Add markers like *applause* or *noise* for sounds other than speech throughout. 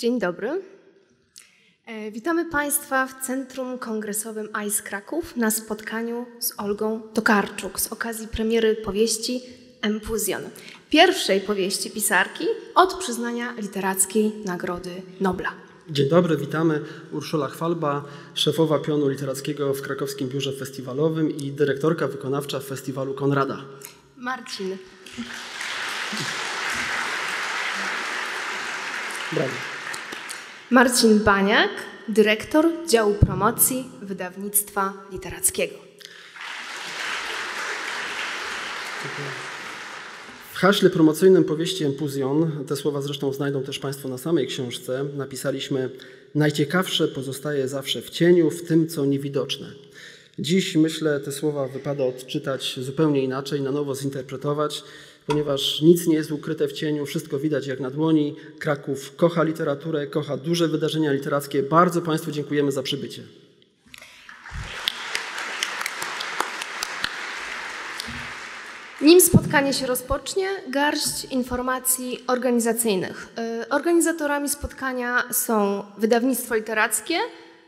Dzień dobry. E, witamy Państwa w Centrum Kongresowym ICE Kraków na spotkaniu z Olgą Tokarczuk z okazji premiery powieści Empuzjon, pierwszej powieści pisarki od przyznania literackiej Nagrody Nobla. Dzień dobry, witamy. Urszula Chwalba, szefowa pionu literackiego w krakowskim biurze festiwalowym i dyrektorka wykonawcza festiwalu Konrada. Marcin. Brawo. Marcin Baniak, dyrektor działu promocji wydawnictwa literackiego. W haśle promocyjnym powieści Empuzjon, te słowa zresztą znajdą też Państwo na samej książce, napisaliśmy Najciekawsze pozostaje zawsze w cieniu, w tym co niewidoczne. Dziś myślę, te słowa wypada odczytać zupełnie inaczej, na nowo zinterpretować ponieważ nic nie jest ukryte w cieniu, wszystko widać jak na dłoni. Kraków kocha literaturę, kocha duże wydarzenia literackie. Bardzo Państwu dziękujemy za przybycie. Nim spotkanie się rozpocznie, garść informacji organizacyjnych. Y, organizatorami spotkania są Wydawnictwo Literackie,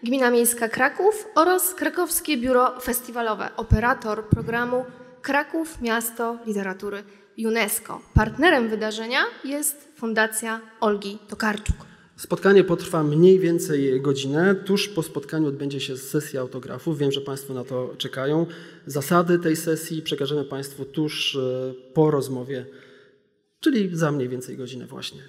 Gmina Miejska Kraków oraz Krakowskie Biuro Festiwalowe, operator programu Kraków Miasto Literatury UNESCO. Partnerem wydarzenia jest Fundacja Olgi Tokarczuk. Spotkanie potrwa mniej więcej godzinę. Tuż po spotkaniu odbędzie się sesja autografów. Wiem, że Państwo na to czekają. Zasady tej sesji przekażemy Państwu tuż e, po rozmowie, czyli za mniej więcej godzinę właśnie.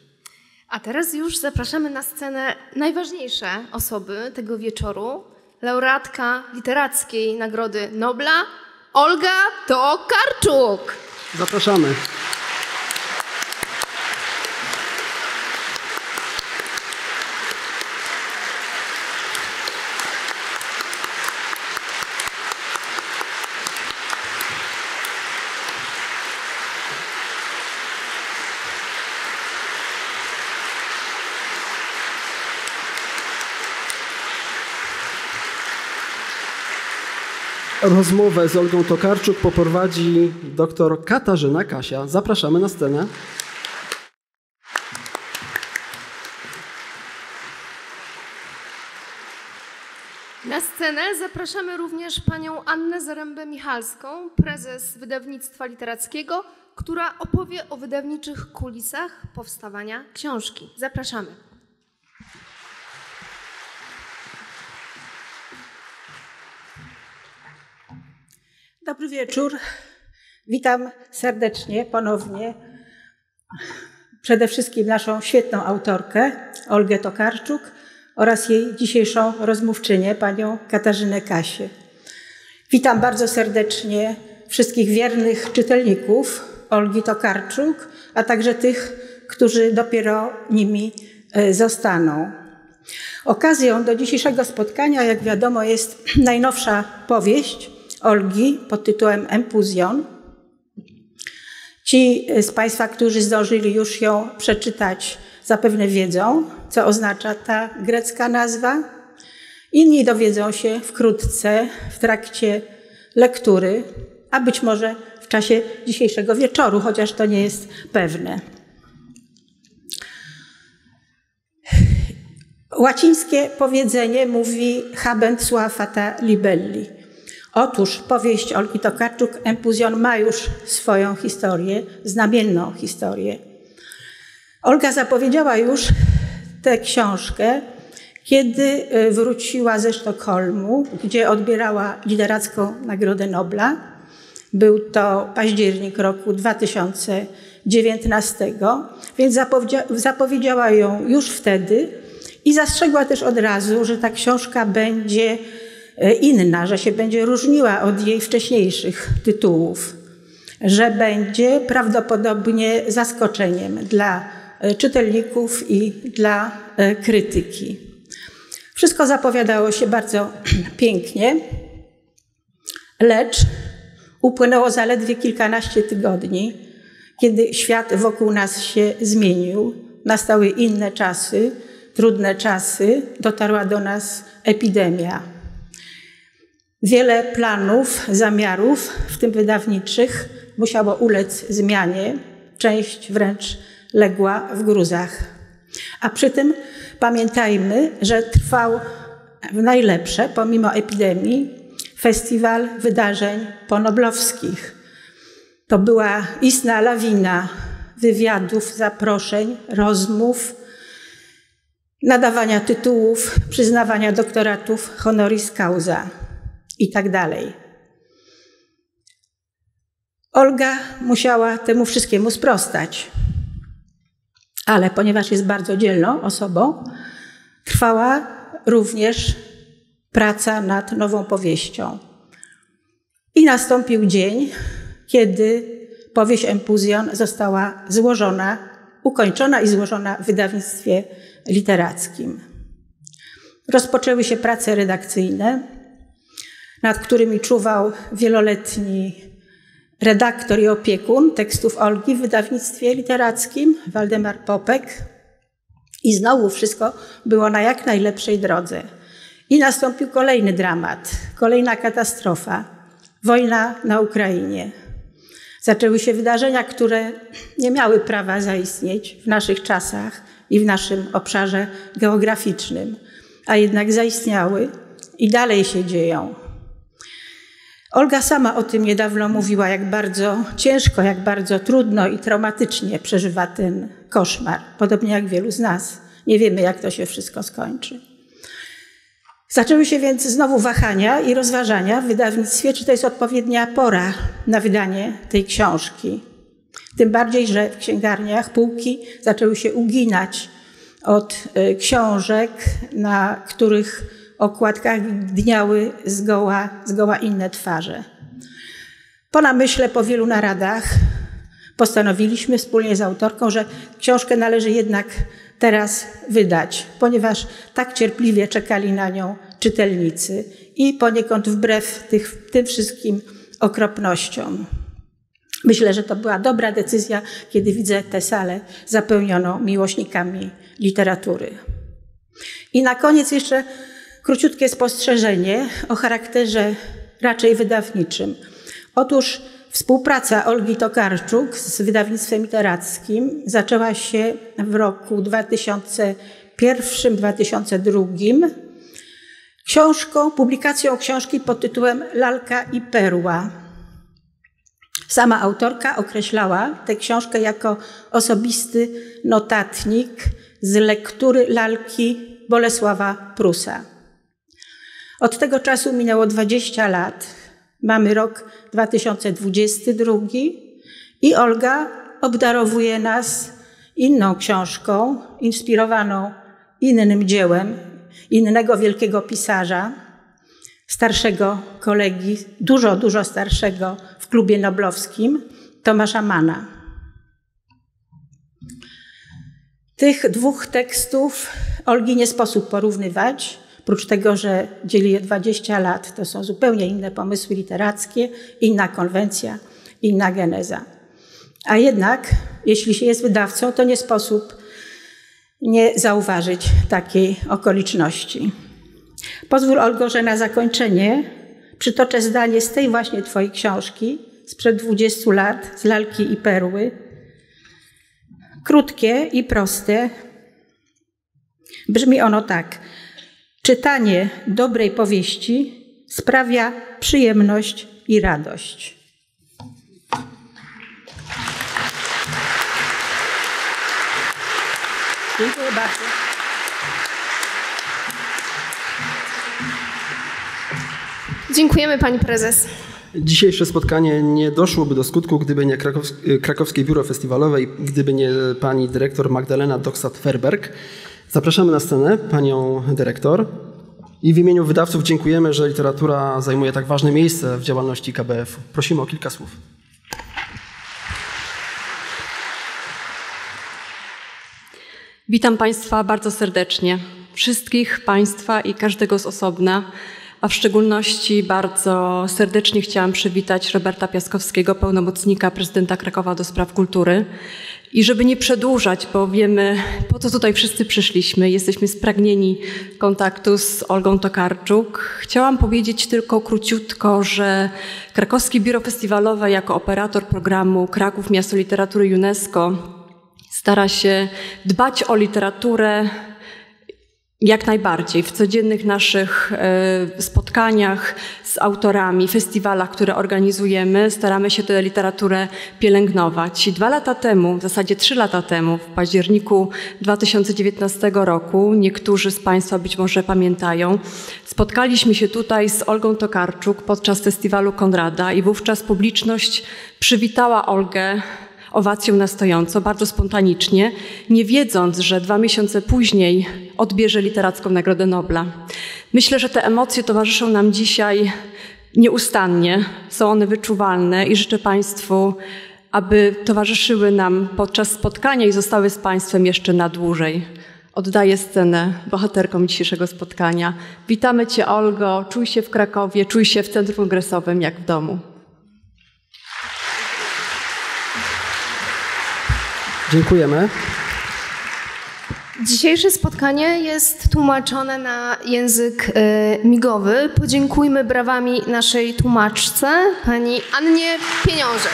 A teraz już zapraszamy na scenę najważniejsze osoby tego wieczoru. Laureatka literackiej Nagrody Nobla, Olga Tokarczuk. Zapraszamy. Rozmowę z Olgą Tokarczuk poprowadzi dr Katarzyna Kasia. Zapraszamy na scenę. Na scenę zapraszamy również panią Annę Zarębę-Michalską, prezes Wydawnictwa Literackiego, która opowie o wydawniczych kulisach powstawania książki. Zapraszamy. Dobry wieczór. Witam serdecznie ponownie. Przede wszystkim naszą świetną autorkę, Olgę Tokarczuk oraz jej dzisiejszą rozmówczynię, panią Katarzynę Kasię. Witam bardzo serdecznie wszystkich wiernych czytelników Olgi Tokarczuk, a także tych, którzy dopiero nimi e, zostaną. Okazją do dzisiejszego spotkania, jak wiadomo, jest najnowsza powieść Olgi pod tytułem Empuzjon. Ci z Państwa, którzy zdążyli już ją przeczytać, zapewne wiedzą, co oznacza ta grecka nazwa. Inni dowiedzą się wkrótce w trakcie lektury, a być może w czasie dzisiejszego wieczoru, chociaż to nie jest pewne. Łacińskie powiedzenie mówi habent sua fata libelli Otóż powieść Olgi Tokarczuk Empuzjon ma już swoją historię, znamienną historię. Olga zapowiedziała już tę książkę, kiedy e, wróciła ze Sztokholmu, gdzie odbierała literacką Nagrodę Nobla. Był to październik roku 2019, więc zapowiedziała ją już wtedy i zastrzegła też od razu, że ta książka będzie inna, że się będzie różniła od jej wcześniejszych tytułów, że będzie prawdopodobnie zaskoczeniem dla e, czytelników i dla e, krytyki. Wszystko zapowiadało się bardzo *clears throat* pięknie, lecz upłynęło zaledwie kilkanaście tygodni, kiedy świat wokół nas się zmienił, nastały inne czasy, trudne czasy, dotarła do nas epidemia. Wiele planów, zamiarów, w tym wydawniczych, musiało ulec zmianie, część wręcz legła w gruzach. A przy tym pamiętajmy, że trwał w najlepsze, pomimo epidemii, festiwal wydarzeń ponoblowskich. To była istna lawina wywiadów, zaproszeń, rozmów, nadawania tytułów, przyznawania doktoratów honoris causa i tak dalej. Olga musiała temu wszystkiemu sprostać. Ale ponieważ jest bardzo dzielną osobą, trwała również praca nad nową powieścią. I nastąpił dzień, kiedy powieść Empuzjon została złożona, ukończona i złożona w wydawnictwie literackim. Rozpoczęły się prace redakcyjne, nad którymi czuwał wieloletni redaktor i opiekun tekstów Olgi w wydawnictwie literackim, Waldemar Popek. I znowu wszystko było na jak najlepszej drodze. I nastąpił kolejny dramat, kolejna katastrofa wojna na Ukrainie. Zaczęły się wydarzenia, które nie miały prawa zaistnieć w naszych czasach i w naszym obszarze geograficznym, a jednak zaistniały i dalej się dzieją. Olga sama o tym niedawno mówiła, jak bardzo ciężko, jak bardzo trudno i traumatycznie przeżywa ten koszmar, podobnie jak wielu z nas. Nie wiemy, jak to się wszystko skończy. Zaczęły się więc znowu wahania i rozważania w wydawnictwie, czy to jest odpowiednia pora na wydanie tej książki. Tym bardziej, że w księgarniach półki zaczęły się uginać od e, książek, na których okładkach widniały zgoła, zgoła inne twarze. Po namyśle, po wielu naradach postanowiliśmy wspólnie z autorką, że książkę należy jednak teraz wydać, ponieważ tak cierpliwie czekali na nią czytelnicy i poniekąd wbrew tych, tym wszystkim okropnościom. Myślę, że to była dobra decyzja, kiedy widzę tę salę zapełnioną miłośnikami literatury. I na koniec jeszcze króciutkie spostrzeżenie o charakterze raczej wydawniczym. Otóż współpraca Olgi Tokarczuk z wydawnictwem literackim zaczęła się w roku 2001-2002 książką, publikacją książki pod tytułem Lalka i Perła. Sama autorka określała tę książkę jako osobisty notatnik z lektury lalki Bolesława Prusa. Od tego czasu minęło 20 lat. Mamy rok 2022 i Olga obdarowuje nas inną książką, inspirowaną innym dziełem, innego wielkiego pisarza, starszego kolegi, dużo, dużo starszego w klubie noblowskim, Tomasza Mana. Tych dwóch tekstów Olgi nie sposób porównywać, Prócz tego, że dzieli je 20 lat, to są zupełnie inne pomysły literackie, inna konwencja, inna geneza. A jednak, jeśli się jest wydawcą, to nie sposób nie zauważyć takiej okoliczności. Pozwól, Olgo, że na zakończenie przytoczę zdanie z tej właśnie Twojej książki sprzed 20 lat, z lalki i perły. Krótkie i proste. Brzmi ono tak. Czytanie dobrej powieści sprawia przyjemność i radość. Dziękuję bardzo. Dziękujemy Pani Prezes. Dzisiejsze spotkanie nie doszłoby do skutku, gdyby nie Krakowskie Biuro Festiwalowe i gdyby nie pani dyrektor Magdalena Doksat-Ferberg. Zapraszamy na scenę panią dyrektor i w imieniu wydawców dziękujemy, że literatura zajmuje tak ważne miejsce w działalności KBF. Prosimy o kilka słów. Witam Państwa bardzo serdecznie. Wszystkich Państwa i każdego z osobna, a w szczególności bardzo serdecznie chciałam przywitać Roberta Piaskowskiego, pełnomocnika prezydenta Krakowa do spraw kultury, i żeby nie przedłużać, bo wiemy, po co tutaj wszyscy przyszliśmy, jesteśmy spragnieni kontaktu z Olgą Tokarczuk. Chciałam powiedzieć tylko króciutko, że Krakowskie Biuro Festiwalowe jako operator programu Kraków Miasto Literatury UNESCO stara się dbać o literaturę jak najbardziej. W codziennych naszych e, spotkaniach z autorami, festiwalach, które organizujemy, staramy się tę literaturę pielęgnować. I dwa lata temu, w zasadzie trzy lata temu, w październiku 2019 roku, niektórzy z Państwa być może pamiętają, spotkaliśmy się tutaj z Olgą Tokarczuk podczas festiwalu Konrada i wówczas publiczność przywitała Olgę owacją na stojąco, bardzo spontanicznie, nie wiedząc, że dwa miesiące później odbierze Literacką Nagrodę Nobla. Myślę, że te emocje towarzyszą nam dzisiaj nieustannie, są one wyczuwalne i życzę Państwu, aby towarzyszyły nam podczas spotkania i zostały z Państwem jeszcze na dłużej. Oddaję scenę bohaterkom dzisiejszego spotkania. Witamy Cię, Olgo. Czuj się w Krakowie, czuj się w Centrum Kongresowym jak w domu. Dziękujemy. Dzisiejsze spotkanie jest tłumaczone na język e, migowy. Podziękujmy brawami naszej tłumaczce, pani Annie Pieniążek.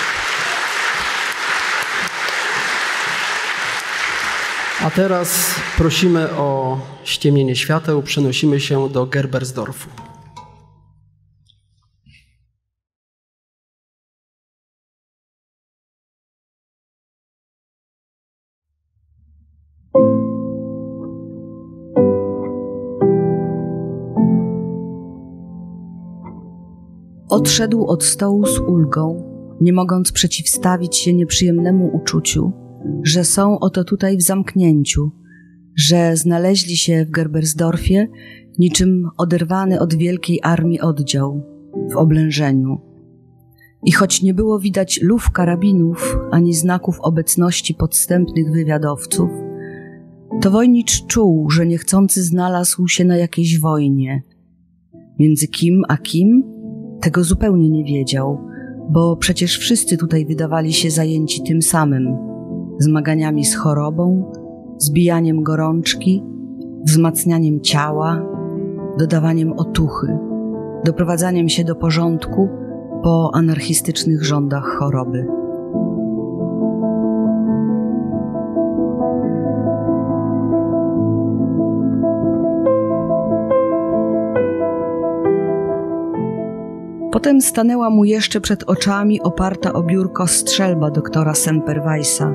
A teraz prosimy o ściemnienie świateł. Przenosimy się do Gerbersdorfu. Odszedł od stołu z ulgą, nie mogąc przeciwstawić się nieprzyjemnemu uczuciu, że są oto tutaj w zamknięciu, że znaleźli się w Gerbersdorfie niczym oderwany od wielkiej armii oddział w oblężeniu. I choć nie było widać luf karabinów ani znaków obecności podstępnych wywiadowców, to wojnicz czuł, że niechcący znalazł się na jakiejś wojnie. Między kim a kim tego zupełnie nie wiedział, bo przecież wszyscy tutaj wydawali się zajęci tym samym zmaganiami z chorobą, zbijaniem gorączki, wzmacnianiem ciała, dodawaniem otuchy, doprowadzaniem się do porządku po anarchistycznych rządach choroby. Potem stanęła mu jeszcze przed oczami oparta o biurko strzelba doktora Semperweisa,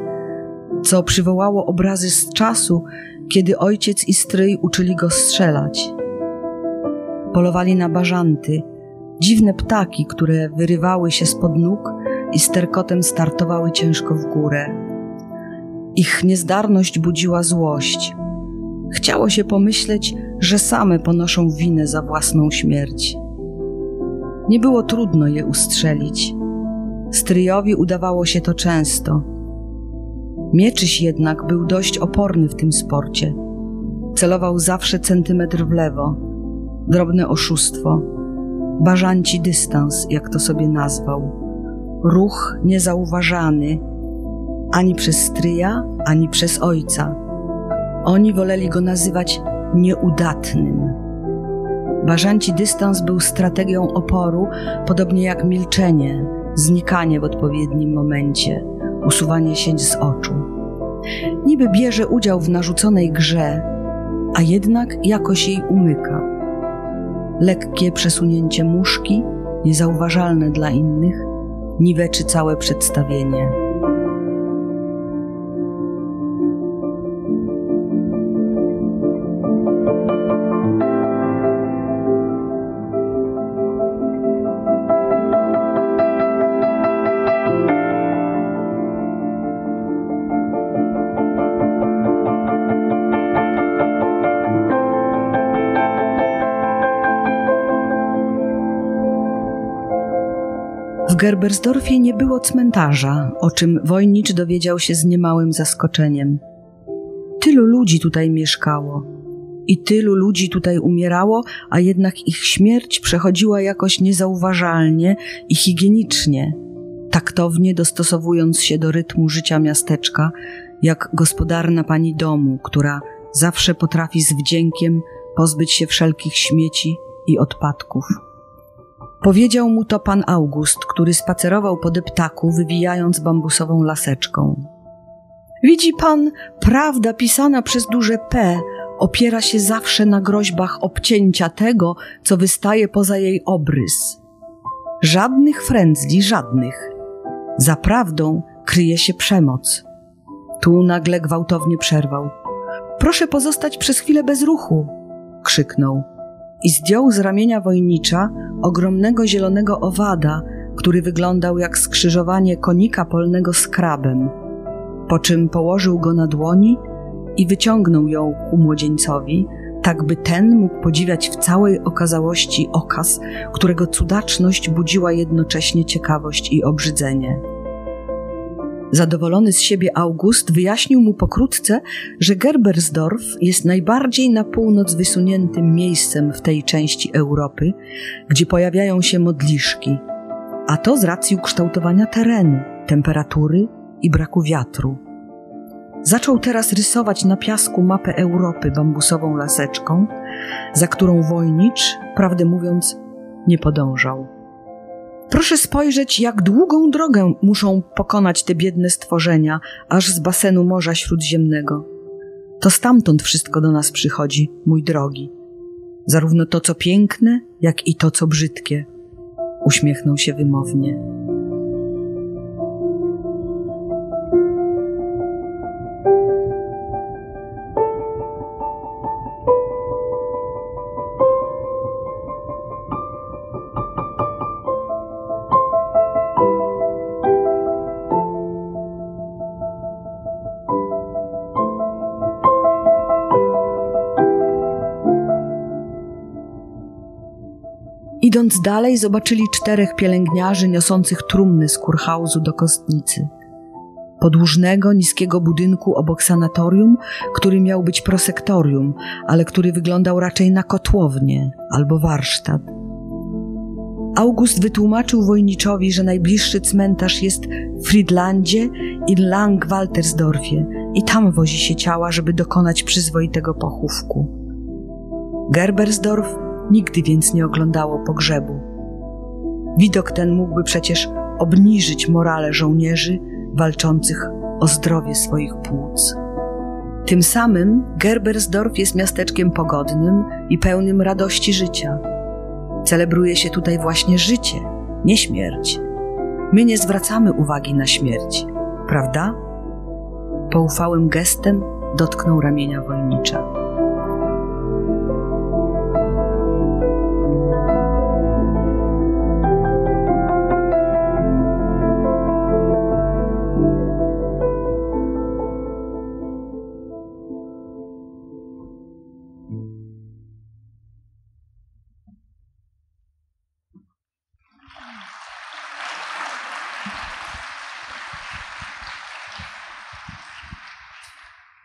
co przywołało obrazy z czasu, kiedy ojciec i stryj uczyli go strzelać. Polowali na bażanty, dziwne ptaki, które wyrywały się spod nóg i sterkotem startowały ciężko w górę. Ich niezdarność budziła złość. Chciało się pomyśleć, że same ponoszą winę za własną śmierć. Nie było trudno je ustrzelić. Stryjowi udawało się to często. Mieczyś jednak był dość oporny w tym sporcie. Celował zawsze centymetr w lewo. Drobne oszustwo. Bażanci dystans, jak to sobie nazwał. Ruch niezauważany ani przez stryja, ani przez ojca. Oni woleli go nazywać nieudatnym. Bażanci dystans był strategią oporu, podobnie jak milczenie, znikanie w odpowiednim momencie, usuwanie się z oczu. Niby bierze udział w narzuconej grze, a jednak jakoś jej umyka. Lekkie przesunięcie muszki, niezauważalne dla innych, niweczy całe przedstawienie. Gerbersdorfie nie było cmentarza, o czym wojnicz dowiedział się z niemałym zaskoczeniem. Tylu ludzi tutaj mieszkało i tylu ludzi tutaj umierało, a jednak ich śmierć przechodziła jakoś niezauważalnie i higienicznie, taktownie dostosowując się do rytmu życia miasteczka, jak gospodarna pani domu, która zawsze potrafi z wdziękiem pozbyć się wszelkich śmieci i odpadków. Powiedział mu to pan August, który spacerował po deptaku, wywijając bambusową laseczką. Widzi pan, prawda pisana przez duże P opiera się zawsze na groźbach obcięcia tego, co wystaje poza jej obrys. Żadnych frędzli, żadnych. Za prawdą kryje się przemoc. Tu nagle gwałtownie przerwał. Proszę pozostać przez chwilę bez ruchu, krzyknął i zdjął z ramienia wojnicza ogromnego zielonego owada, który wyglądał jak skrzyżowanie konika polnego z krabem. Po czym położył go na dłoni i wyciągnął ją ku młodzieńcowi, tak by ten mógł podziwiać w całej okazałości okaz, którego cudaczność budziła jednocześnie ciekawość i obrzydzenie. Zadowolony z siebie August wyjaśnił mu pokrótce, że Gerbersdorf jest najbardziej na północ wysuniętym miejscem w tej części Europy, gdzie pojawiają się modliszki, a to z racji ukształtowania terenu, temperatury i braku wiatru. Zaczął teraz rysować na piasku mapę Europy bambusową laseczką, za którą wojnicz, prawdę mówiąc, nie podążał. Proszę spojrzeć, jak długą drogę muszą pokonać te biedne stworzenia, aż z basenu Morza Śródziemnego. To stamtąd wszystko do nas przychodzi, mój drogi. Zarówno to, co piękne, jak i to, co brzydkie. Uśmiechnął się wymownie. Idąc dalej, zobaczyli czterech pielęgniarzy niosących trumny z kurhausu do kostnicy. Podłużnego, niskiego budynku obok sanatorium, który miał być prosektorium, ale który wyglądał raczej na kotłownię albo warsztat. August wytłumaczył wojniczowi, że najbliższy cmentarz jest w Friedlandzie i Lang-Waltersdorfie i tam wozi się ciała, żeby dokonać przyzwoitego pochówku. Gerbersdorf Nigdy więc nie oglądało pogrzebu. Widok ten mógłby przecież obniżyć morale żołnierzy walczących o zdrowie swoich płuc. Tym samym Gerbersdorf jest miasteczkiem pogodnym i pełnym radości życia. Celebruje się tutaj właśnie życie, nie śmierć. My nie zwracamy uwagi na śmierć, prawda? Poufałym gestem dotknął ramienia wojnicza.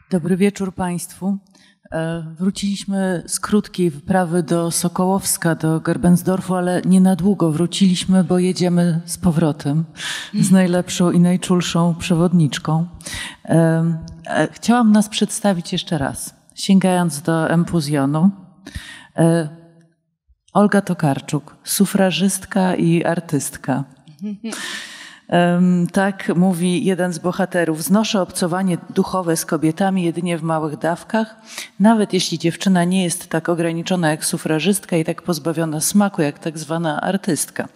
Dobry wieczór Państwu. E, wróciliśmy z krótkiej wyprawy do Sokołowska, do Gerbensdorfu, ale nie na długo wróciliśmy, bo jedziemy z powrotem z najlepszą i najczulszą przewodniczką. E, e, chciałam nas przedstawić jeszcze raz, sięgając do empuzjonu. Olga Tokarczuk, sufrażystka i artystka. Tak mówi jeden z bohaterów. Znoszę obcowanie duchowe z kobietami jedynie w małych dawkach, nawet jeśli dziewczyna nie jest tak ograniczona jak sufrażystka i tak pozbawiona smaku jak tak zwana artystka.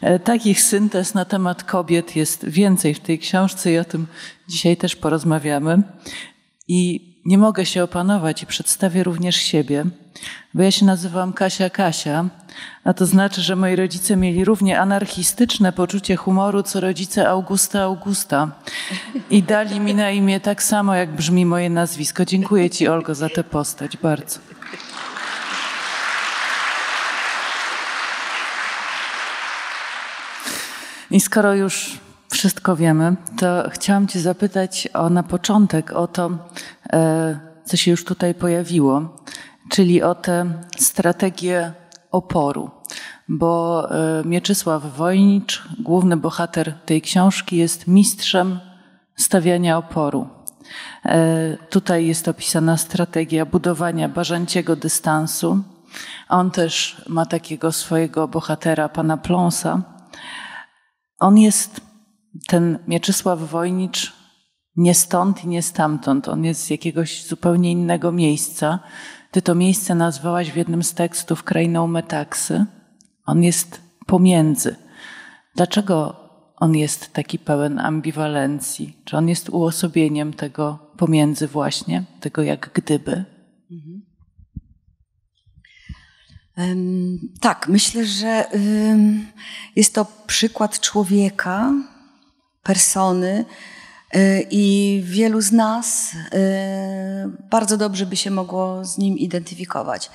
E, takich syntez na temat kobiet jest więcej w tej książce i o tym dzisiaj też porozmawiamy. I nie mogę się opanować i przedstawię również siebie, bo ja się nazywam Kasia Kasia, a to znaczy, że moi rodzice mieli równie anarchistyczne poczucie humoru, co rodzice Augusta Augusta i dali mi na imię tak samo, jak brzmi moje nazwisko. Dziękuję Ci, Olgo, za tę postać bardzo. I skoro już wszystko wiemy, to chciałam Cię zapytać o, na początek o to, e, co się już tutaj pojawiło, czyli o tę strategię oporu. Bo e, Mieczysław Wojnicz, główny bohater tej książki, jest mistrzem stawiania oporu. E, tutaj jest opisana strategia budowania bażanciego dystansu. On też ma takiego swojego bohatera, pana Plonsa. On jest ten Mieczysław Wojnicz nie stąd i nie stamtąd. On jest z jakiegoś zupełnie innego miejsca. Ty to miejsce nazwałaś w jednym z tekstów krainą metaksy. On jest pomiędzy. Dlaczego on jest taki pełen ambiwalencji? Czy on jest uosobieniem tego pomiędzy właśnie, tego jak gdyby? Mhm. Tak, myślę, że jest to przykład człowieka, persony i wielu z nas y, bardzo dobrze by się mogło z nim identyfikować.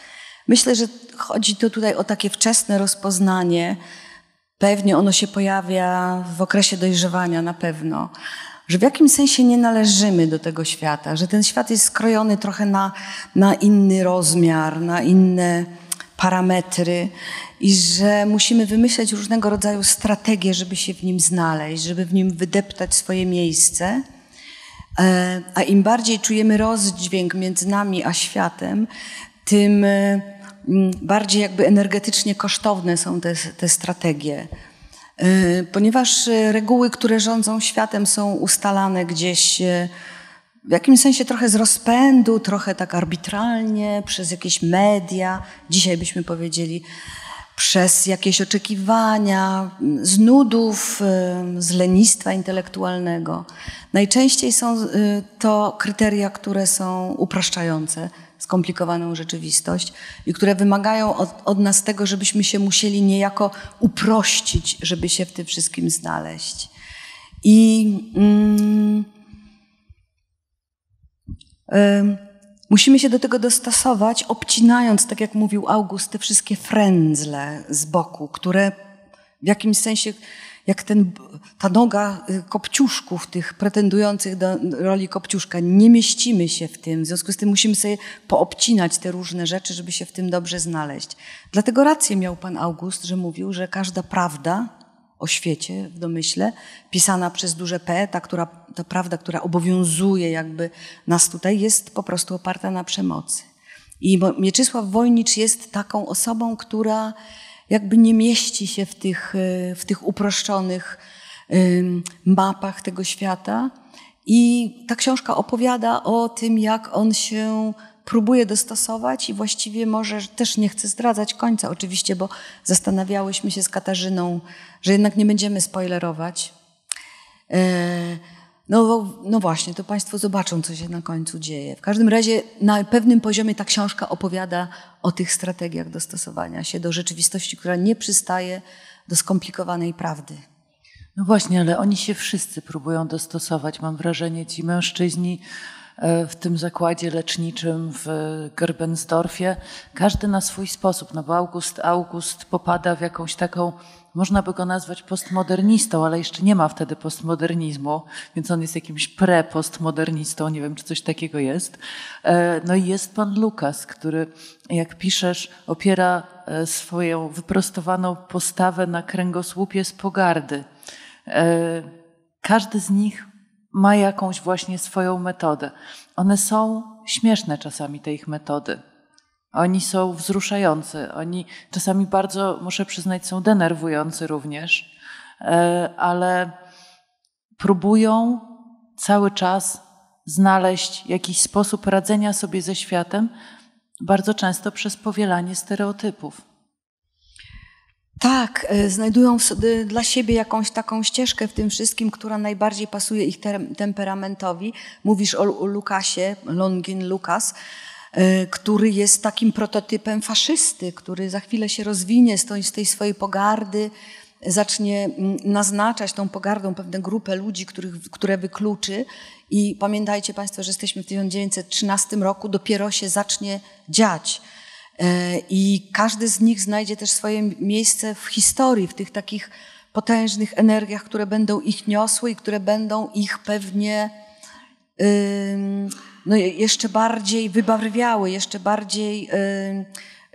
Myślę, że chodzi to tutaj o takie wczesne rozpoznanie. Pewnie ono się pojawia w okresie dojrzewania na pewno, że w jakimś sensie nie należymy do tego świata, że ten świat jest skrojony trochę na, na inny rozmiar, na inne parametry i że musimy wymyślać różnego rodzaju strategie, żeby się w nim znaleźć, żeby w nim wydeptać swoje miejsce. E, a im bardziej czujemy rozdźwięk między nami a światem, tym e, bardziej jakby energetycznie kosztowne są te, te strategie. E, ponieważ reguły, które rządzą światem, są ustalane gdzieś w jakimś sensie trochę z rozpędu, trochę tak arbitralnie, przez jakieś media, dzisiaj byśmy powiedzieli, przez jakieś oczekiwania, z nudów, z lenistwa intelektualnego. Najczęściej są y, to kryteria, które są upraszczające skomplikowaną rzeczywistość i które wymagają od, od nas tego, żebyśmy się musieli niejako uprościć, żeby się w tym wszystkim znaleźć. I. Mm, Musimy się do tego dostosować, obcinając, tak jak mówił August, te wszystkie frędzle z boku, które w jakimś sensie, jak ten, ta noga y, kopciuszków, tych pretendujących do roli kopciuszka, nie mieścimy się w tym. W związku z tym musimy sobie poobcinać te różne rzeczy, żeby się w tym dobrze znaleźć. Dlatego rację miał pan August, że mówił, że każda prawda o świecie w domyśle, pisana przez duże P, ta, która, ta prawda, która obowiązuje jakby nas tutaj, jest po prostu oparta na przemocy. I Mieczysław Wojnicz jest taką osobą, która jakby nie mieści się w tych, e, w tych uproszczonych mapach tego świata. I ta książka opowiada o tym, jak on się próbuje dostosować i właściwie może też nie chcę zdradzać końca oczywiście, bo zastanawiałyśmy się z Katarzyną, że jednak nie będziemy spoilerować. E, no, no właśnie, to Państwo zobaczą, co się na końcu dzieje. W każdym razie na pewnym poziomie ta książka opowiada o tych strategiach dostosowania się do rzeczywistości, która nie przystaje do skomplikowanej prawdy. No właśnie, ale oni się wszyscy próbują dostosować. Mam wrażenie, ci mężczyźni w tym zakładzie leczniczym w Gerbensdorfie, każdy na swój sposób, no bo August, August popada w jakąś taką, można by go nazwać postmodernistą, ale jeszcze nie ma wtedy postmodernizmu, więc on jest jakimś pre-postmodernistą, nie wiem, czy coś takiego jest. E, no i jest pan Lukas, który, jak piszesz, opiera e, swoją wyprostowaną postawę na kręgosłupie z pogardy. Każdy z nich ma jakąś właśnie swoją metodę. One są śmieszne czasami, te ich metody. Oni są wzruszający, oni czasami bardzo, muszę przyznać, są denerwujący również, e, ale próbują cały czas znaleźć jakiś sposób radzenia sobie ze światem, bardzo często przez powielanie stereotypów. Tak, e, znajdują dla siebie jakąś taką ścieżkę w tym wszystkim, która najbardziej pasuje ich temperamentowi. Mówisz o Lukasie, Longin Lukas, e, który jest takim prototypem faszysty, który za chwilę się rozwinie z tej swojej pogardy, zacznie mm, naznaczać tą pogardą pewną grupę ludzi, których, które wykluczy. I pamiętajcie Państwo, że jesteśmy w 1913 roku, dopiero się zacznie dziać. E, I każdy z nich znajdzie też swoje miejsce w historii, w tych takich potężnych energiach, które będą ich niosły i które będą ich pewnie no, jeszcze bardziej wybarwiały, jeszcze bardziej y,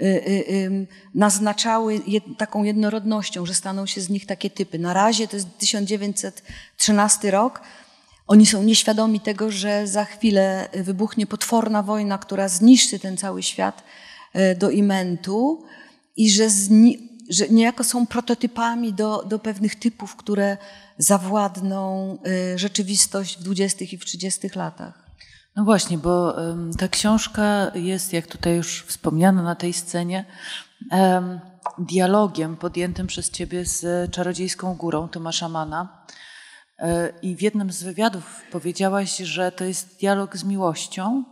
y, y, naznaczały taką jednorodnością, że staną się z nich takie typy. Na razie to jest 1913 rok. Oni są nieświadomi tego, że za chwilę wybuchnie potworna wojna, która zniszczy ten cały świat do imentu i że, zni- że niejako są prototypami do, do pewnych typów, które zawładną y, rzeczywistość w 20. i w 30. latach. No właśnie, bo ta książka jest, jak tutaj już wspomniano na tej scenie, dialogiem podjętym przez ciebie z czarodziejską górą Tomasza Mana. E, I w jednym z wywiadów powiedziałaś, że to jest dialog z miłością,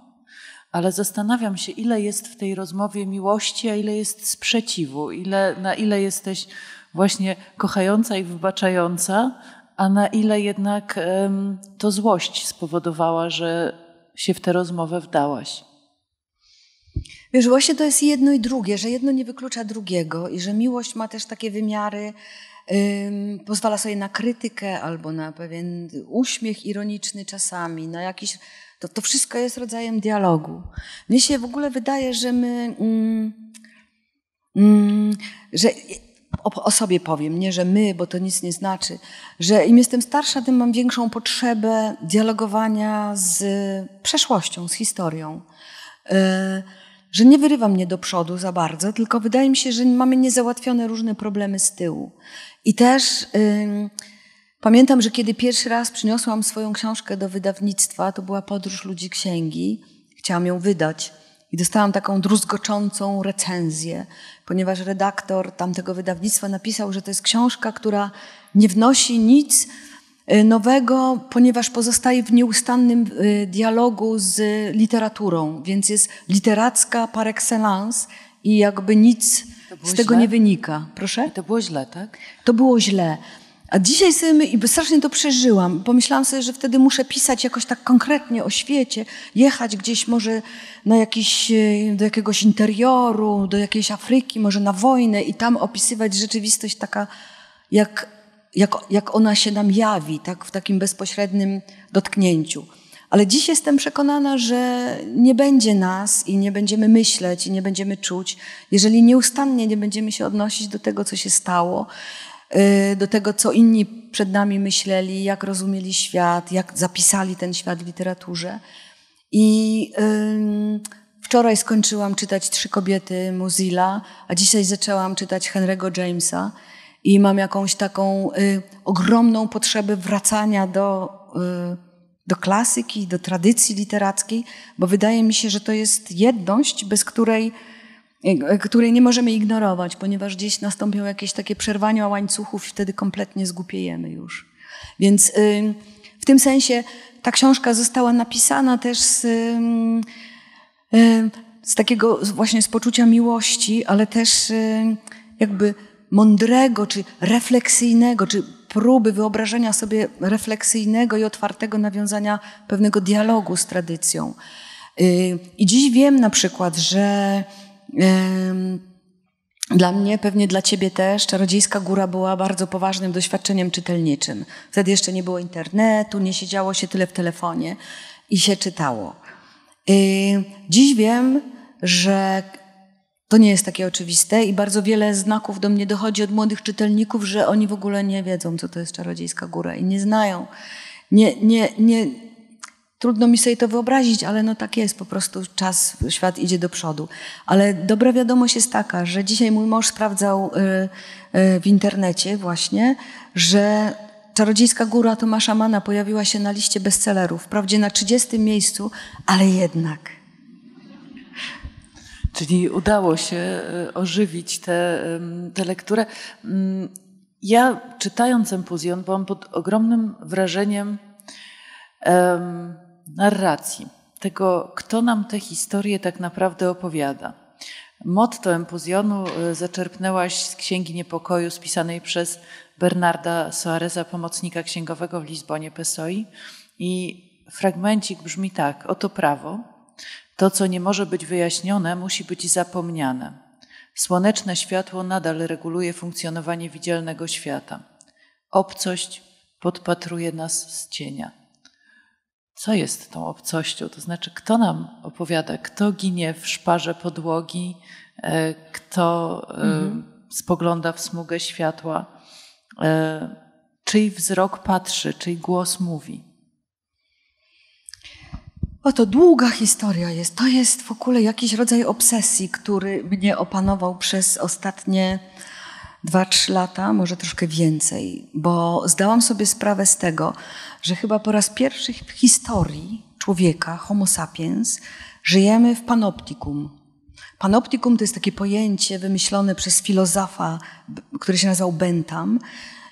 ale zastanawiam się, ile jest w tej rozmowie miłości, a ile jest sprzeciwu, ile, na ile jesteś właśnie kochająca i wybaczająca, a na ile jednak um, to złość spowodowała, że się w tę rozmowę wdałaś. Wiesz, właśnie to jest jedno i drugie, że jedno nie wyklucza drugiego i że miłość ma też takie wymiary, ym, pozwala sobie na krytykę albo na pewien uśmiech ironiczny czasami, na jakiś. To, to wszystko jest rodzajem dialogu. Mnie się w ogóle wydaje, że my. Mm, mm, że o, o, sobie powiem, nie że my, bo to nic nie znaczy, że im jestem starsza, tym mam większą potrzebę dialogowania z przeszłością, z historią. Yy, że nie wyrywa mnie do przodu za bardzo, tylko wydaje mi się, że mamy niezałatwione różne problemy z tyłu. I też pamiętam, że kiedy pierwszy raz przyniosłam swoją książkę do wydawnictwa, to była Podróż Ludzi Księgi, chciałam ją wydać. I dostałam taką druzgoczącą recenzję, ponieważ redaktor tamtego wydawnictwa napisał, że to jest książka, która nie wnosi nic y, nowego, ponieważ pozostaje w nieustannym y, dialogu z literaturą, więc jest literacka par excellence i jakby nic z tego źle? nie wynika. Proszę? I to było źle, tak? To było źle. A dzisiaj sobie i strasznie to przeżyłam. Pomyślałam sobie, że wtedy muszę pisać jakoś tak konkretnie o świecie, jechać gdzieś może na jakiś, e, do jakiegoś interioru, do jakiejś Afryki, może na wojnę i tam opisywać rzeczywistość taka, jak, jak, jak ona się nam jawi, tak, w takim bezpośrednim dotknięciu. Ale dziś jestem przekonana, że nie będzie nas i nie będziemy myśleć i nie będziemy czuć, jeżeli nieustannie nie będziemy się odnosić do tego, co się stało, do tego, co inni przed nami myśleli, jak rozumieli świat, jak zapisali ten świat w literaturze. I wczoraj skończyłam czytać Trzy kobiety Mozilla, a dzisiaj zaczęłam czytać Henry'ego Jamesa i mam jakąś taką y, ogromną potrzebę wracania do, y, do klasyki, do tradycji literackiej, bo wydaje mi się, że to jest jedność, bez której której nie możemy ignorować, ponieważ gdzieś nastąpią jakieś takie przerwania łańcuchów i wtedy kompletnie zgupiejemy już. Więc w tym sensie ta książka została napisana też z, z takiego właśnie z poczucia miłości, ale też jakby mądrego, czy refleksyjnego, czy próby wyobrażenia sobie refleksyjnego i otwartego nawiązania pewnego dialogu z tradycją. I dziś wiem na przykład, że dla mnie, pewnie dla ciebie też, Czarodziejska Góra była bardzo poważnym doświadczeniem czytelniczym. Wtedy jeszcze nie było internetu, nie siedziało się tyle w telefonie i się czytało. Dziś wiem, że to nie jest takie oczywiste i bardzo wiele znaków do mnie dochodzi od młodych czytelników, że oni w ogóle nie wiedzą, co to jest Czarodziejska Góra i nie znają. Nie, nie, nie, Trudno mi sobie to wyobrazić, ale no tak jest, po prostu czas, świat idzie do przodu. Ale dobra wiadomość jest taka, że dzisiaj mój mąż sprawdzał y, y, w internecie właśnie, że Czarodziejska Góra Tomasza Mana pojawiła się na liście bestsellerów, wprawdzie na 30 miejscu, ale jednak. Czyli udało się y, ożywić tę lekturę. Mm, ja czytając Empuzjon byłam pod ogromnym wrażeniem um, narracji, tego, kto nam tę historię tak naprawdę opowiada. Motto empuzjonu y, zaczerpnęłaś z Księgi Niepokoju spisanej przez Bernarda Soareza, pomocnika księgowego w Lizbonie Pesoi. I fragmencik brzmi tak: Oto prawo. To, co nie może być wyjaśnione, musi być zapomniane. Słoneczne światło nadal reguluje funkcjonowanie widzialnego świata. Obcość podpatruje nas z cienia co jest tą obcością, to znaczy kto nam opowiada, kto ginie w szparze podłogi, e, kto e, mhm. spogląda w smugę światła, e, czyj wzrok patrzy, czyj głos mówi. Oto długa historia jest. To jest w ogóle jakiś rodzaj obsesji, który mnie opanował przez ostatnie dwa, trzy lata, może troszkę więcej, bo zdałam sobie sprawę z tego, że chyba po raz pierwszy w historii człowieka, Homo sapiens, żyjemy w panoptikum. Panoptikum to jest takie pojęcie wymyślone przez filozofa, który się nazywał Bentham,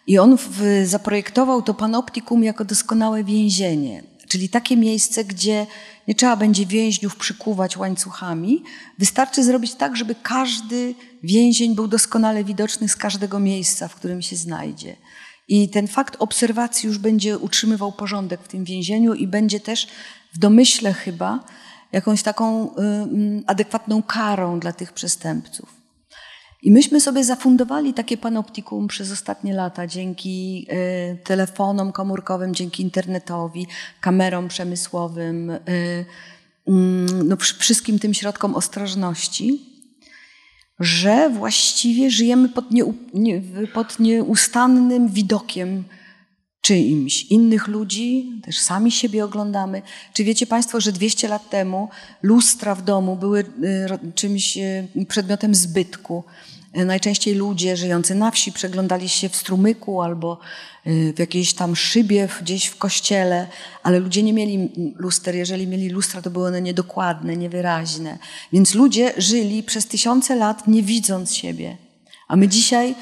i on w, zaprojektował to panoptikum jako doskonałe więzienie, czyli takie miejsce, gdzie nie trzeba będzie więźniów przykuwać łańcuchami. Wystarczy zrobić tak, żeby każdy więzień był doskonale widoczny z każdego miejsca, w którym się znajdzie. I ten fakt obserwacji już będzie utrzymywał porządek w tym więzieniu i będzie też w domyśle chyba jakąś taką adekwatną karą dla tych przestępców. I myśmy sobie zafundowali takie panoptikum przez ostatnie lata dzięki y, telefonom komórkowym, dzięki internetowi, kamerom przemysłowym, y, y, no, wszystkim tym środkom ostrożności, że właściwie żyjemy pod, nie, nie, pod nieustannym widokiem czyimś, innych ludzi, też sami siebie oglądamy. Czy wiecie Państwo, że 200 lat temu lustra w domu były y, czymś y, przedmiotem zbytku? Najczęściej ludzie żyjący na wsi przeglądali się w strumyku albo y, w jakiejś tam szybie gdzieś w kościele, ale ludzie nie mieli luster. Jeżeli mieli lustra, to były one niedokładne, niewyraźne. Więc ludzie żyli przez tysiące lat nie widząc siebie. A my dzisiaj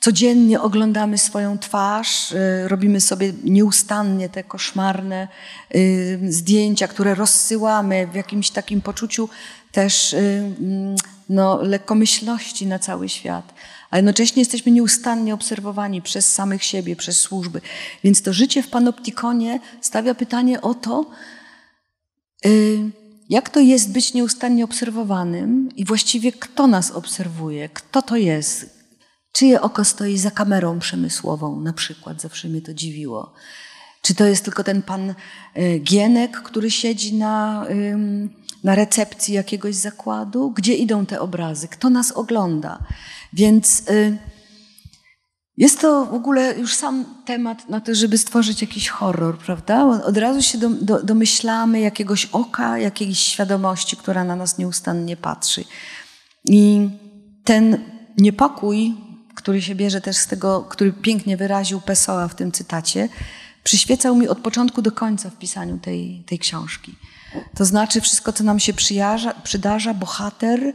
codziennie oglądamy swoją twarz, y, robimy sobie nieustannie te koszmarne y, zdjęcia, które rozsyłamy w jakimś takim poczuciu też mm, no, lekkomyślności na cały świat. A jednocześnie jesteśmy nieustannie obserwowani przez samych siebie, przez służby. Więc to życie w panoptikonie stawia pytanie o to, y, jak to jest być nieustannie obserwowanym i właściwie kto nas obserwuje, kto to jest, czyje oko stoi za kamerą przemysłową na przykład, zawsze mnie to dziwiło. Czy to jest tylko ten pan y, Gienek, który siedzi na na recepcji jakiegoś zakładu, gdzie idą te obrazy, kto nas ogląda. Więc y, jest to w ogóle już sam temat na to, żeby stworzyć jakiś horror, prawda? Od razu się do, do, domyślamy jakiegoś oka, jakiejś świadomości, która na nas nieustannie patrzy. I ten niepokój, który się bierze też z tego, który pięknie wyraził Pessoa w tym cytacie, przyświecał mi od początku do końca w pisaniu tej, tej książki. To znaczy, wszystko, co nam się przydarza, bohater,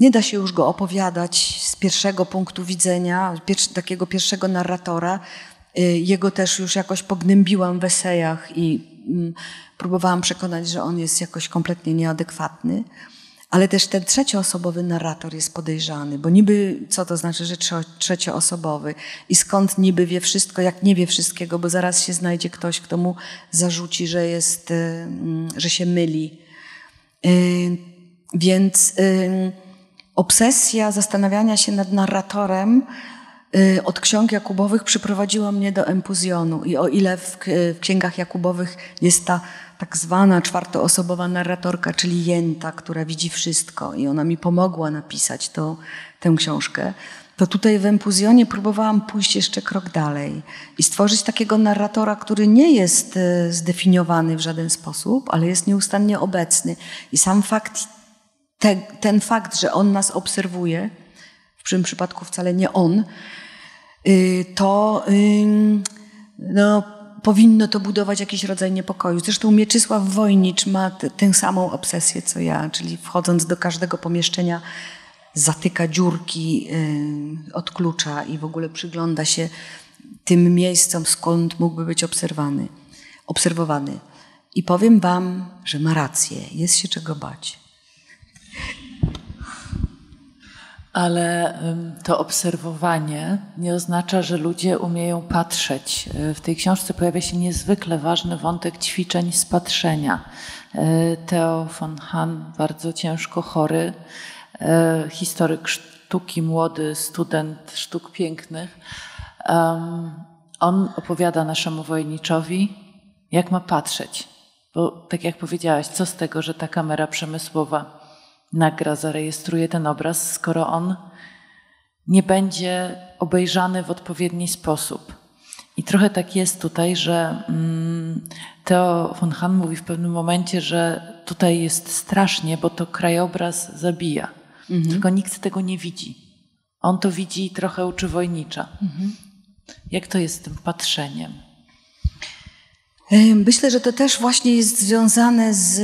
nie da się już go opowiadać z pierwszego punktu widzenia, takiego pierwszego narratora. Y, jego też już jakoś pognębiłam w esejach i mm, próbowałam przekonać, że on jest jakoś kompletnie nieadekwatny. Ale też ten trzecioosobowy narrator jest podejrzany, bo niby co to znaczy, że trzecioosobowy i skąd niby wie wszystko, jak nie wie wszystkiego, bo zaraz się znajdzie ktoś, kto mu zarzuci, że jest, y, że się myli. Y, więc y, obsesja zastanawiania się nad narratorem od ksiąg Jakubowych przyprowadziła mnie do empuzjonu. I o ile w księgach Jakubowych jest ta tak zwana czwartoosobowa narratorka, czyli Jęta, która widzi wszystko i ona mi pomogła napisać to, tę książkę, to tutaj w Empuzjonie próbowałam pójść jeszcze krok dalej i stworzyć takiego narratora, który nie jest e, zdefiniowany w żaden sposób, ale jest nieustannie obecny. I sam fakt, te, ten fakt, że on nas obserwuje, w tym przypadku wcale nie on, y, to no, powinno to budować jakiś rodzaj niepokoju. Zresztą Mieczysław Wojnicz ma tę samą obsesję co ja, czyli wchodząc do każdego pomieszczenia zatyka dziurki y, od klucza i w ogóle przygląda się tym miejscom, skąd mógłby być obserwowany. obserwowany. I powiem wam, że ma rację, jest się czego bać. Ale to obserwowanie nie oznacza, że ludzie umieją patrzeć. E, w tej książce pojawia się niezwykle ważny wątek ćwiczeń z patrzenia. E, Theo von Hahn, bardzo ciężko chory, e, historyk sztuki, młody student sztuk pięknych, on opowiada naszemu wojniczowi, jak ma patrzeć. Bo tak jak powiedziałaś, co z tego, że ta kamera przemysłowa nagra, zarejestruje ten obraz, skoro on nie będzie obejrzany w odpowiedni sposób. I trochę tak jest tutaj, że mm, Theo von Hahn mówi w pewnym momencie, że tutaj jest strasznie, bo to krajobraz zabija. Mhm. Tylko nikt tego nie widzi. On to widzi trochę uczy wojnicza. Mhm. Jak to jest z tym patrzeniem? Myślę, że to też właśnie jest związane z.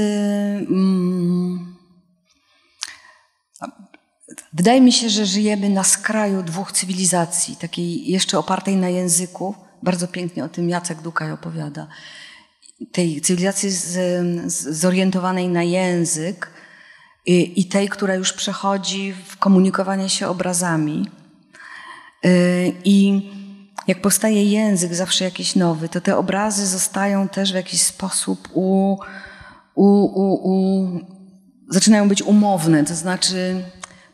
Mm, wydaje mi się, że żyjemy na skraju dwóch cywilizacji, takiej jeszcze opartej na języku. Bardzo pięknie o tym Jacek Dukaj opowiada. Tej cywilizacji z, zorientowanej na język i, i tej, która już przechodzi w komunikowanie się obrazami. Y, I jak powstaje język zawsze jakiś nowy, to te obrazy zostają też w jakiś sposób u, u, u, u zaczynają być umowne, to znaczy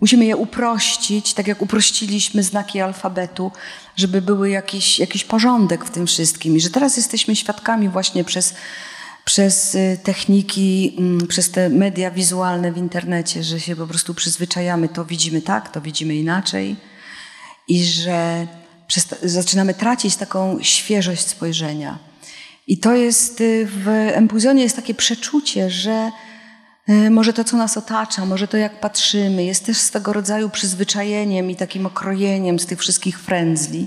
musimy je uprościć, tak jak uprościliśmy znaki alfabetu, żeby były jakiś, jakiś porządek w tym wszystkim. I że teraz jesteśmy świadkami właśnie przez, przez y, techniki, mm, przez te media wizualne w internecie, że się po prostu przyzwyczajamy, to widzimy tak, to widzimy inaczej i że zaczynamy tracić taką świeżość spojrzenia. I to jest y, w empuzjonie jest takie przeczucie, że może to, co nas otacza, może to, jak patrzymy, jest też swego rodzaju przyzwyczajeniem i takim okrojeniem z tych wszystkich frędzli.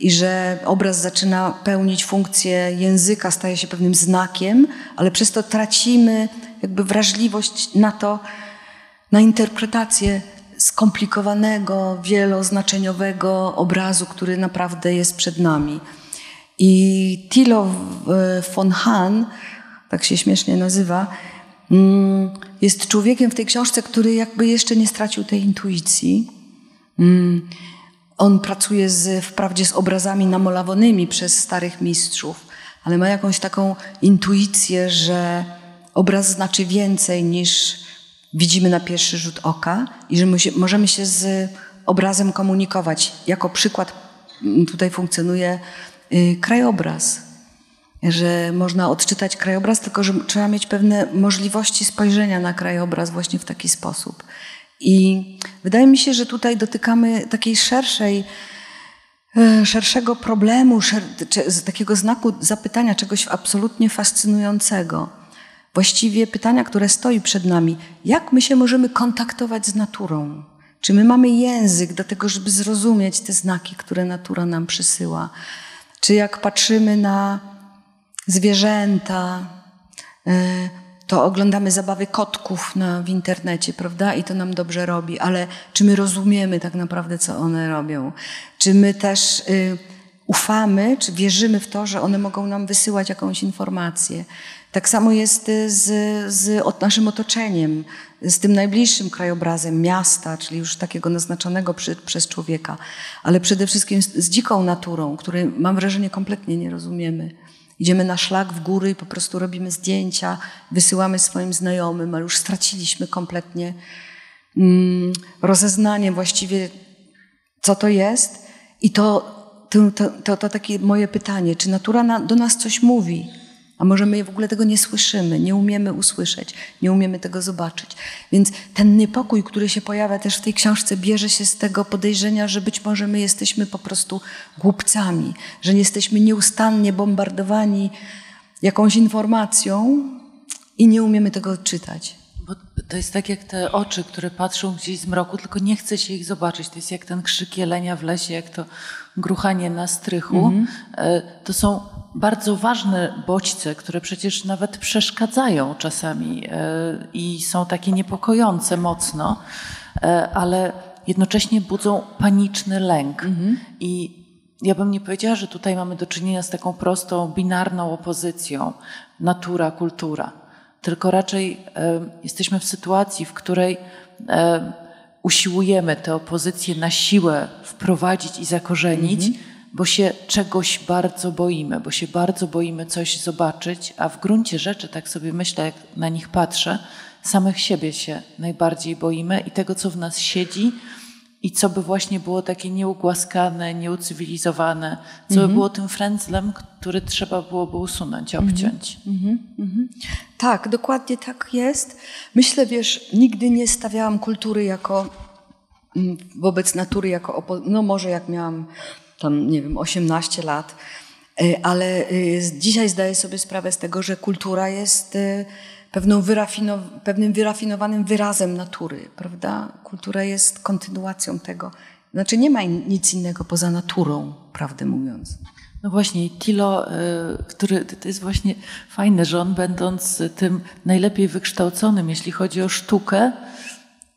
I że obraz zaczyna pełnić funkcję języka, staje się pewnym znakiem, ale przez to tracimy jakby wrażliwość na to, na interpretację skomplikowanego, wieloznaczeniowego obrazu, który naprawdę jest przed nami. I Thilo von Hahn, tak się śmiesznie nazywa, jest człowiekiem w tej książce, który jakby jeszcze nie stracił tej intuicji. Mm, on pracuje z, wprawdzie z obrazami namolowanymi przez starych mistrzów, ale ma jakąś taką intuicję, że obraz znaczy więcej niż widzimy na pierwszy rzut oka i że możemy się z obrazem komunikować. Jako przykład mm, tutaj funkcjonuje y, krajobraz, że można odczytać krajobraz, tylko że trzeba mieć pewne możliwości spojrzenia na krajobraz właśnie w taki sposób. I wydaje mi się, że tutaj dotykamy takiej szerszej, e, szerszego problemu, szer, takiego znaku zapytania, czegoś absolutnie fascynującego. Właściwie pytania, które stoi przed nami, jak my się możemy kontaktować z naturą? Czy my mamy język do tego, żeby zrozumieć te znaki, które natura nam przysyła? Czy jak patrzymy na zwierzęta, e, to oglądamy zabawy kotków na, w internecie, prawda? I to nam dobrze robi, ale czy my rozumiemy tak naprawdę, co one robią? Czy my też y, ufamy, czy wierzymy w to, że one mogą nam wysyłać jakąś informację? Tak samo jest y, z, z naszym otoczeniem, z tym najbliższym krajobrazem miasta, czyli już takiego naznaczonego przy, przez człowieka, ale przede wszystkim z, z dziką naturą, której mam wrażenie kompletnie nie rozumiemy. Idziemy na szlak w góry i po prostu robimy zdjęcia, wysyłamy swoim znajomym, ale już straciliśmy kompletnie mm, rozeznanie właściwie, co to jest. I to, to, to, to takie moje pytanie, czy natura na, do nas coś mówi? A może my w ogóle tego nie słyszymy, nie umiemy usłyszeć, nie umiemy tego zobaczyć. Więc ten niepokój, który się pojawia też w tej książce, bierze się z tego podejrzenia, że być może my jesteśmy po prostu głupcami, że jesteśmy nieustannie bombardowani jakąś informacją i nie umiemy tego odczytać. To jest tak jak te oczy, które patrzą gdzieś z mroku, tylko nie chce się ich zobaczyć. To jest jak ten krzyk jelenia w lesie, jak to gruchanie na strychu. Mm -hmm. To są bardzo ważne bodźce, które przecież nawet przeszkadzają czasami e, i są takie niepokojące mocno, e, ale jednocześnie budzą paniczny lęk. Mhm. I ja bym nie powiedziała, że tutaj mamy do czynienia z taką prostą, binarną opozycją natura, kultura, tylko raczej jesteśmy w sytuacji, w której usiłujemy tę opozycję na siłę wprowadzić i zakorzenić. Mhm bo się czegoś bardzo boimy, bo się bardzo boimy coś zobaczyć, a w gruncie rzeczy, tak sobie myślę, jak na nich patrzę, samych siebie się najbardziej boimy i tego, co w nas siedzi i co by właśnie było takie nieugłaskane, nieucywilizowane, co by mhm. było tym frędzlem, który trzeba byłoby usunąć, mhm. obciąć. Mhm. Tak, dokładnie tak jest. Myślę, wiesz, nigdy nie stawiałam kultury jako mm, wobec natury jako, no może jak miałam tam, nie wiem, 18 lat. E, ale e, dzisiaj zdaję sobie sprawę z tego, że kultura jest e, pewną wyrafinow- pewnym wyrafinowanym wyrazem natury, prawda? Kultura jest kontynuacją tego, Znaczy nie ma nic innego poza naturą, prawdę mówiąc. No właśnie, Tilo, e, który to jest właśnie fajne, że on będąc tym najlepiej wykształconym, jeśli chodzi o sztukę,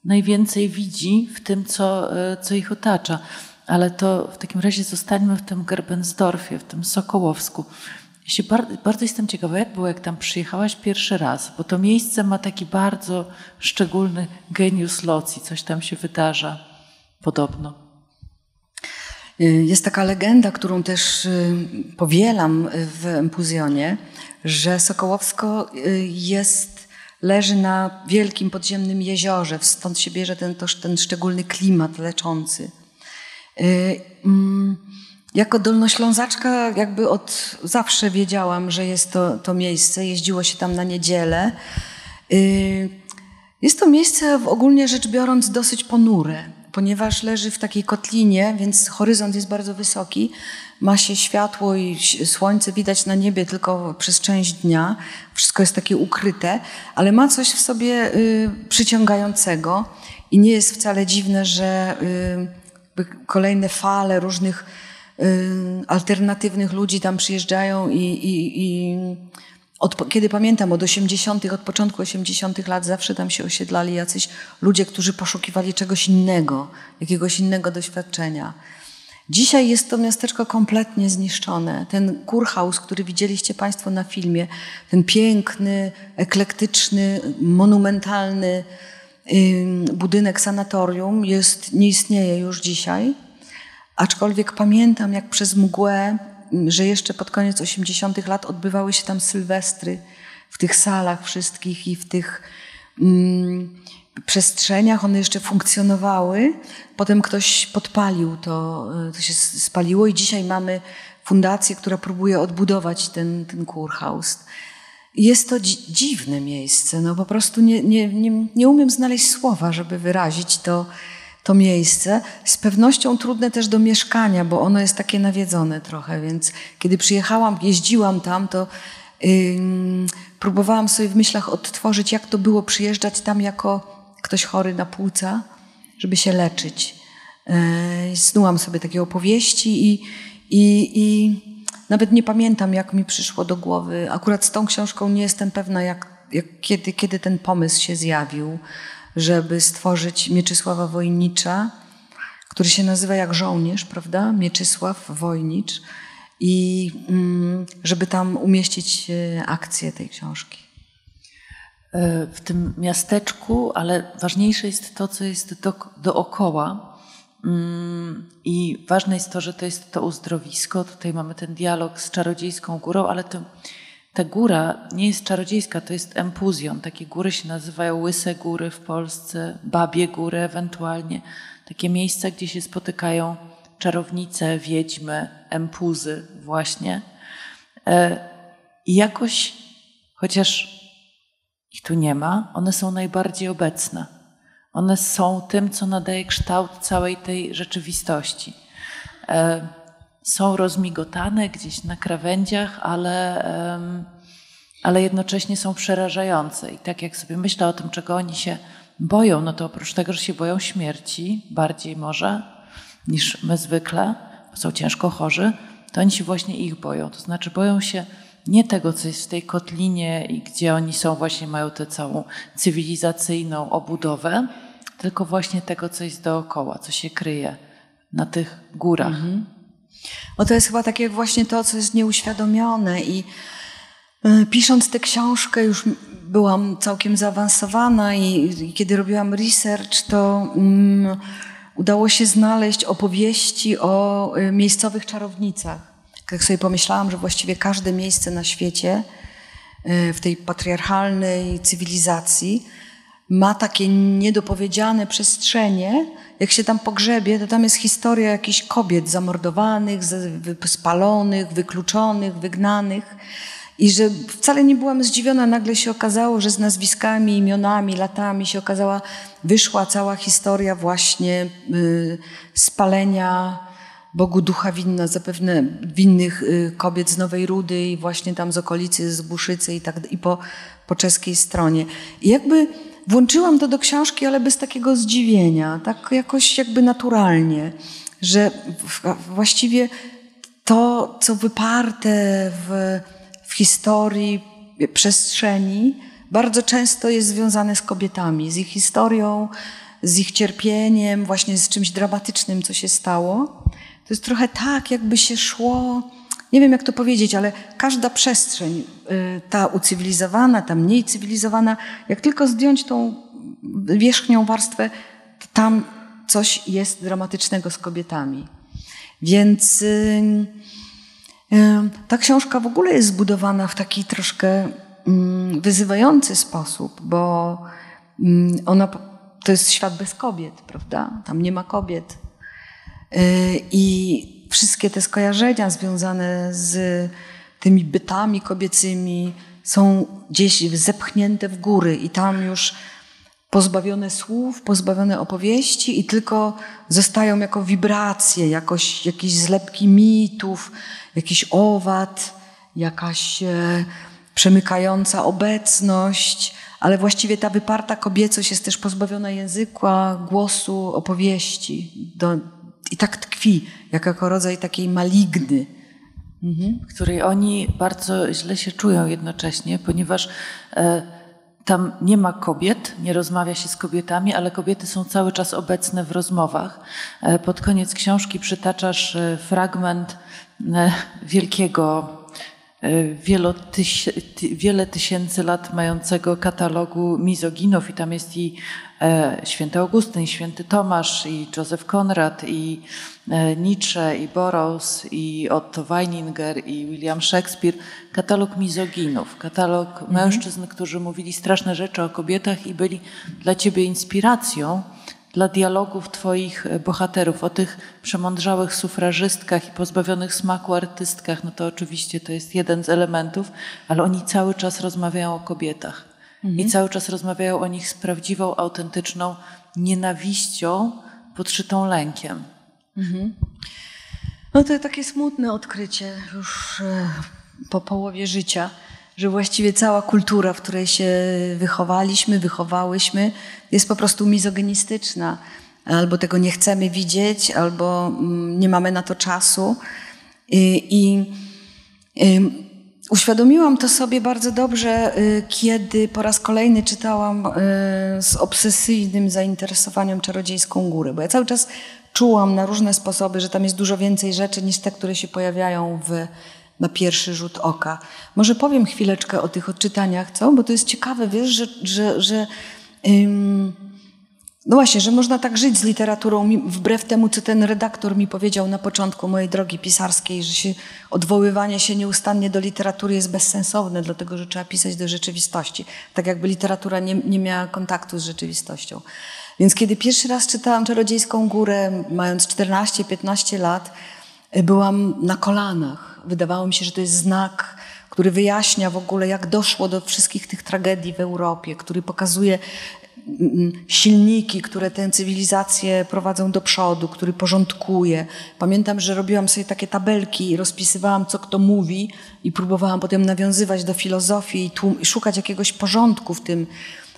najwięcej widzi w tym, co, e, co ich otacza. Ale to w takim razie zostańmy w tym Gerbensdorfie, w tym Sokołowsku. Się bardzo, jestem ciekawa, jak było, jak tam przyjechałaś pierwszy raz, bo to miejsce ma taki bardzo szczególny genius loci, coś tam się wydarza podobno. Y, jest taka legenda, którą też y, powielam w Empuzjonie, że Sokołowsko y, jest, leży na wielkim podziemnym jeziorze, stąd się bierze ten, ten szczególny klimat leczący. Jako dolnoślązaczka jakby od zawsze wiedziałam, że jest to, to miejsce. Jeździło się tam na niedzielę. Jest to miejsce ogólnie rzecz biorąc dosyć ponure ponieważ leży w takiej kotlinie, więc horyzont jest bardzo wysoki, ma się światło i słońce widać na niebie tylko przez część dnia, wszystko jest takie ukryte, ale ma coś w sobie y, przyciągającego i nie jest wcale dziwne, że y, kolejne fale różnych y, alternatywnych ludzi tam przyjeżdżają i, i, i od, kiedy pamiętam od 80., od początku 80. lat zawsze tam się osiedlali jacyś ludzie, którzy poszukiwali czegoś innego, jakiegoś innego doświadczenia. Dzisiaj jest to miasteczko kompletnie zniszczone. Ten kurhaus, który widzieliście Państwo na filmie, ten piękny, eklektyczny, monumentalny budynek sanatorium jest, nie istnieje już dzisiaj. Aczkolwiek pamiętam, jak przez mgłę że jeszcze pod koniec 80. lat odbywały się tam sylwestry w tych salach wszystkich i w tych mm, przestrzeniach. One jeszcze funkcjonowały. Potem ktoś podpalił to, e, to się spaliło i dzisiaj mamy fundację, która próbuje odbudować ten, ten kurhaus. Jest to dzi dziwne miejsce. No po prostu nie, nie, nie, nie umiem znaleźć słowa, żeby wyrazić to, to miejsce. Z pewnością trudne też do mieszkania, bo ono jest takie nawiedzone trochę, więc kiedy przyjechałam, jeździłam tam, to próbowałam sobie w myślach odtworzyć, jak to było przyjeżdżać tam jako ktoś chory na płuca, żeby się leczyć. Yy, snułam sobie takie opowieści i, i, i nawet nie pamiętam, jak mi przyszło do głowy. Akurat z tą książką nie jestem pewna, jak, jak kiedy, kiedy ten pomysł się zjawił żeby stworzyć Mieczysława Wojnicza, który się nazywa jak żołnierz, prawda? Mieczysław Wojnicz. I mm, żeby tam umieścić e, akcję tej książki. E, w tym miasteczku, ale ważniejsze jest to, co jest do, dookoła. Mm, I ważne jest to, że to jest to uzdrowisko. Tutaj mamy ten dialog z czarodziejską górą, ale to ta góra nie jest czarodziejska, to jest empuzjon. Takie góry się nazywają łyse góry w Polsce, babie góry ewentualnie. Takie miejsca, gdzie się spotykają czarownice, wiedźmy, empuzy właśnie. E, I jakoś, chociaż ich tu nie ma, one są najbardziej obecne. One są tym, co nadaje kształt całej tej rzeczywistości. Są rozmigotane gdzieś na krawędziach, ale, ale jednocześnie są przerażające. I tak jak sobie myślę o tym, czego oni się boją, no to oprócz tego, że się boją śmierci, bardziej może niż my zwykle, bo są ciężko chorzy, to oni się właśnie ich boją. To znaczy boją się nie tego, co jest w tej kotlinie i gdzie oni są, właśnie mają tę całą cywilizacyjną obudowę, tylko właśnie tego, co jest dookoła, co się kryje na tych górach. Mhm. Bo to jest chyba takie właśnie to, co jest nieuświadomione i e, pisząc tę książkę już byłam całkiem zaawansowana i, kiedy robiłam research, to um, udało się znaleźć opowieści o y, miejscowych czarownicach. Tak sobie pomyślałam, że właściwie każde miejsce na świecie y, w tej patriarchalnej cywilizacji ma takie niedopowiedziane przestrzenie. Jak się tam pogrzebie, to tam jest historia jakichś kobiet zamordowanych, spalonych, wykluczonych, wygnanych. I że wcale nie byłam zdziwiona, nagle się okazało, że z nazwiskami, imionami, latami się okazała, wyszła cała historia właśnie y, spalenia Bogu ducha winna, zapewne winnych y, kobiet z Nowej Rudy i właśnie tam z okolicy, z Buszycy i tak i po, po czeskiej stronie. I jakby włączyłam to do książki, ale bez takiego zdziwienia, tak jakoś jakby naturalnie, że właściwie to, co wyparte w, w historii przestrzeni, bardzo często jest związane z kobietami, z ich historią, z ich cierpieniem, właśnie z czymś dramatycznym, co się stało. To jest trochę tak, jakby się szło, nie wiem jak to powiedzieć, ale każda przestrzeń, y, ta ucywilizowana, ta mniej cywilizowana, jak tylko zdjąć tą wierzchnią warstwę, to tam coś jest dramatycznego z kobietami. Więc y, y, ta książka w ogóle jest zbudowana w taki troszkę mm, wyzywający sposób, bo mm, ona to jest świat bez kobiet, prawda? Tam nie ma kobiet. I wszystkie te skojarzenia związane z tymi bytami kobiecymi są gdzieś zepchnięte w góry i tam już pozbawione słów, pozbawione opowieści i tylko zostają jako wibracje, jakoś, jakieś zlepki mitów, jakiś owad, jakaś e, przemykająca obecność, ale właściwie ta wyparta kobiecość jest też pozbawiona języka, głosu, opowieści. Do, I tak tkwi, jako rodzaj takiej maligny. Mhm. W której oni bardzo źle się czują jednocześnie, ponieważ e, tam nie ma kobiet, nie rozmawia się z kobietami, ale kobiety są cały czas obecne w rozmowach. E, pod koniec książki przytaczasz e, fragment wielkiego E, wiele tysięcy lat mającego katalogu mizoginów i tam jest i święty Augustyn, święty Tomasz, i Józef Konrad, i e, Nietzsche, i Burroughs, i Otto Weininger, i William Shakespeare. Katalog mizoginów, katalog mhm. mężczyzn, którzy mówili straszne rzeczy o kobietach i byli dla ciebie inspiracją dla dialogów Twoich e, bohaterów, o tych przemądrzałych sufrażystkach i pozbawionych smaku artystkach, no to oczywiście to jest jeden z elementów, ale oni cały czas rozmawiają o kobietach. Mhm. I cały czas rozmawiają o nich z prawdziwą, autentyczną nienawiścią podszytą lękiem. Mhm. No to takie smutne odkrycie już e, po połowie życia że właściwie cała kultura, w której się wychowaliśmy, wychowałyśmy, jest po prostu mizogenistyczna. Albo tego nie chcemy widzieć, albo mm, nie mamy na to czasu. I, i uświadomiłam to sobie bardzo dobrze, y, kiedy po raz kolejny czytałam y, z obsesyjnym zainteresowaniem Czarodziejską Górę, bo ja cały czas czułam na różne sposoby, że tam jest dużo więcej rzeczy niż te, które się pojawiają w na pierwszy rzut oka. Może powiem chwileczkę o tych odczytaniach, co? Bo to jest ciekawe, wiesz, że, że, że no właśnie, że można tak żyć z literaturą, wbrew temu, co ten redaktor mi powiedział na początku mojej drogi pisarskiej, że się, odwoływanie się nieustannie do literatury jest bezsensowne, dlatego że trzeba pisać do rzeczywistości. Tak jakby literatura nie, nie miała kontaktu z rzeczywistością. Więc kiedy pierwszy raz czytałam Czarodziejską Górę, mając 14-15 lat, byłam na kolanach Wydawało mi się, że to jest znak, który wyjaśnia w ogóle, jak doszło do wszystkich tych tragedii w Europie, który pokazuje silniki, które tę cywilizację prowadzą do przodu, który porządkuje. Pamiętam, że robiłam sobie takie tabelki i rozpisywałam, co kto mówi i próbowałam potem nawiązywać do filozofii i, tłum- i szukać jakiegoś porządku w tym,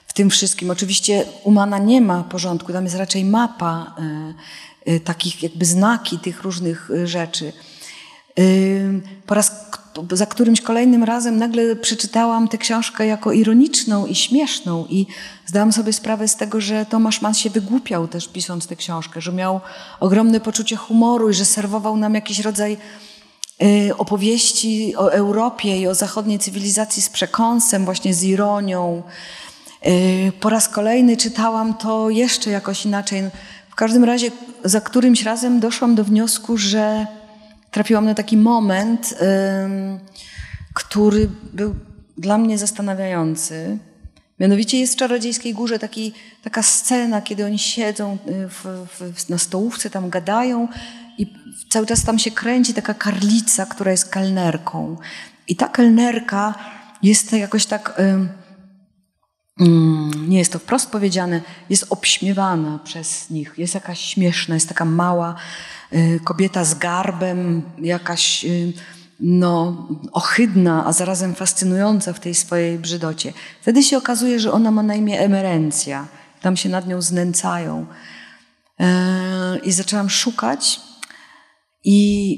w tym wszystkim. Oczywiście Umana nie ma porządku, tam jest raczej mapa y, y, takich jakby znaki tych różnych y, rzeczy. Po raz za którymś kolejnym razem nagle przeczytałam tę książkę jako ironiczną i śmieszną i zdałam sobie sprawę z tego, że Tomasz Mann się wygłupiał też pisząc tę książkę, że miał ogromne poczucie humoru i że serwował nam jakiś rodzaj y, opowieści o Europie i o zachodniej cywilizacji z przekąsem, właśnie z ironią. Y, po raz kolejny czytałam to jeszcze jakoś inaczej. W każdym razie za którymś razem doszłam do wniosku, że trafiłam na taki moment, który był dla mnie zastanawiający. Mianowicie jest w Czarodziejskiej Górze taki, taka scena, kiedy oni siedzą y, w, w, na stołówce, tam gadają i cały czas tam się kręci taka karlica, która jest kelnerką. I ta kelnerka jest jakoś tak, nie jest to wprost powiedziane, jest obśmiewana przez nich, jest jakaś śmieszna, jest taka mała, kobieta z garbem, jakaś y, no, ohydna, a zarazem fascynująca w tej swojej brzydocie. Wtedy się okazuje, że ona ma na imię Emerencja. Tam się nad nią znęcają. E, I zaczęłam szukać i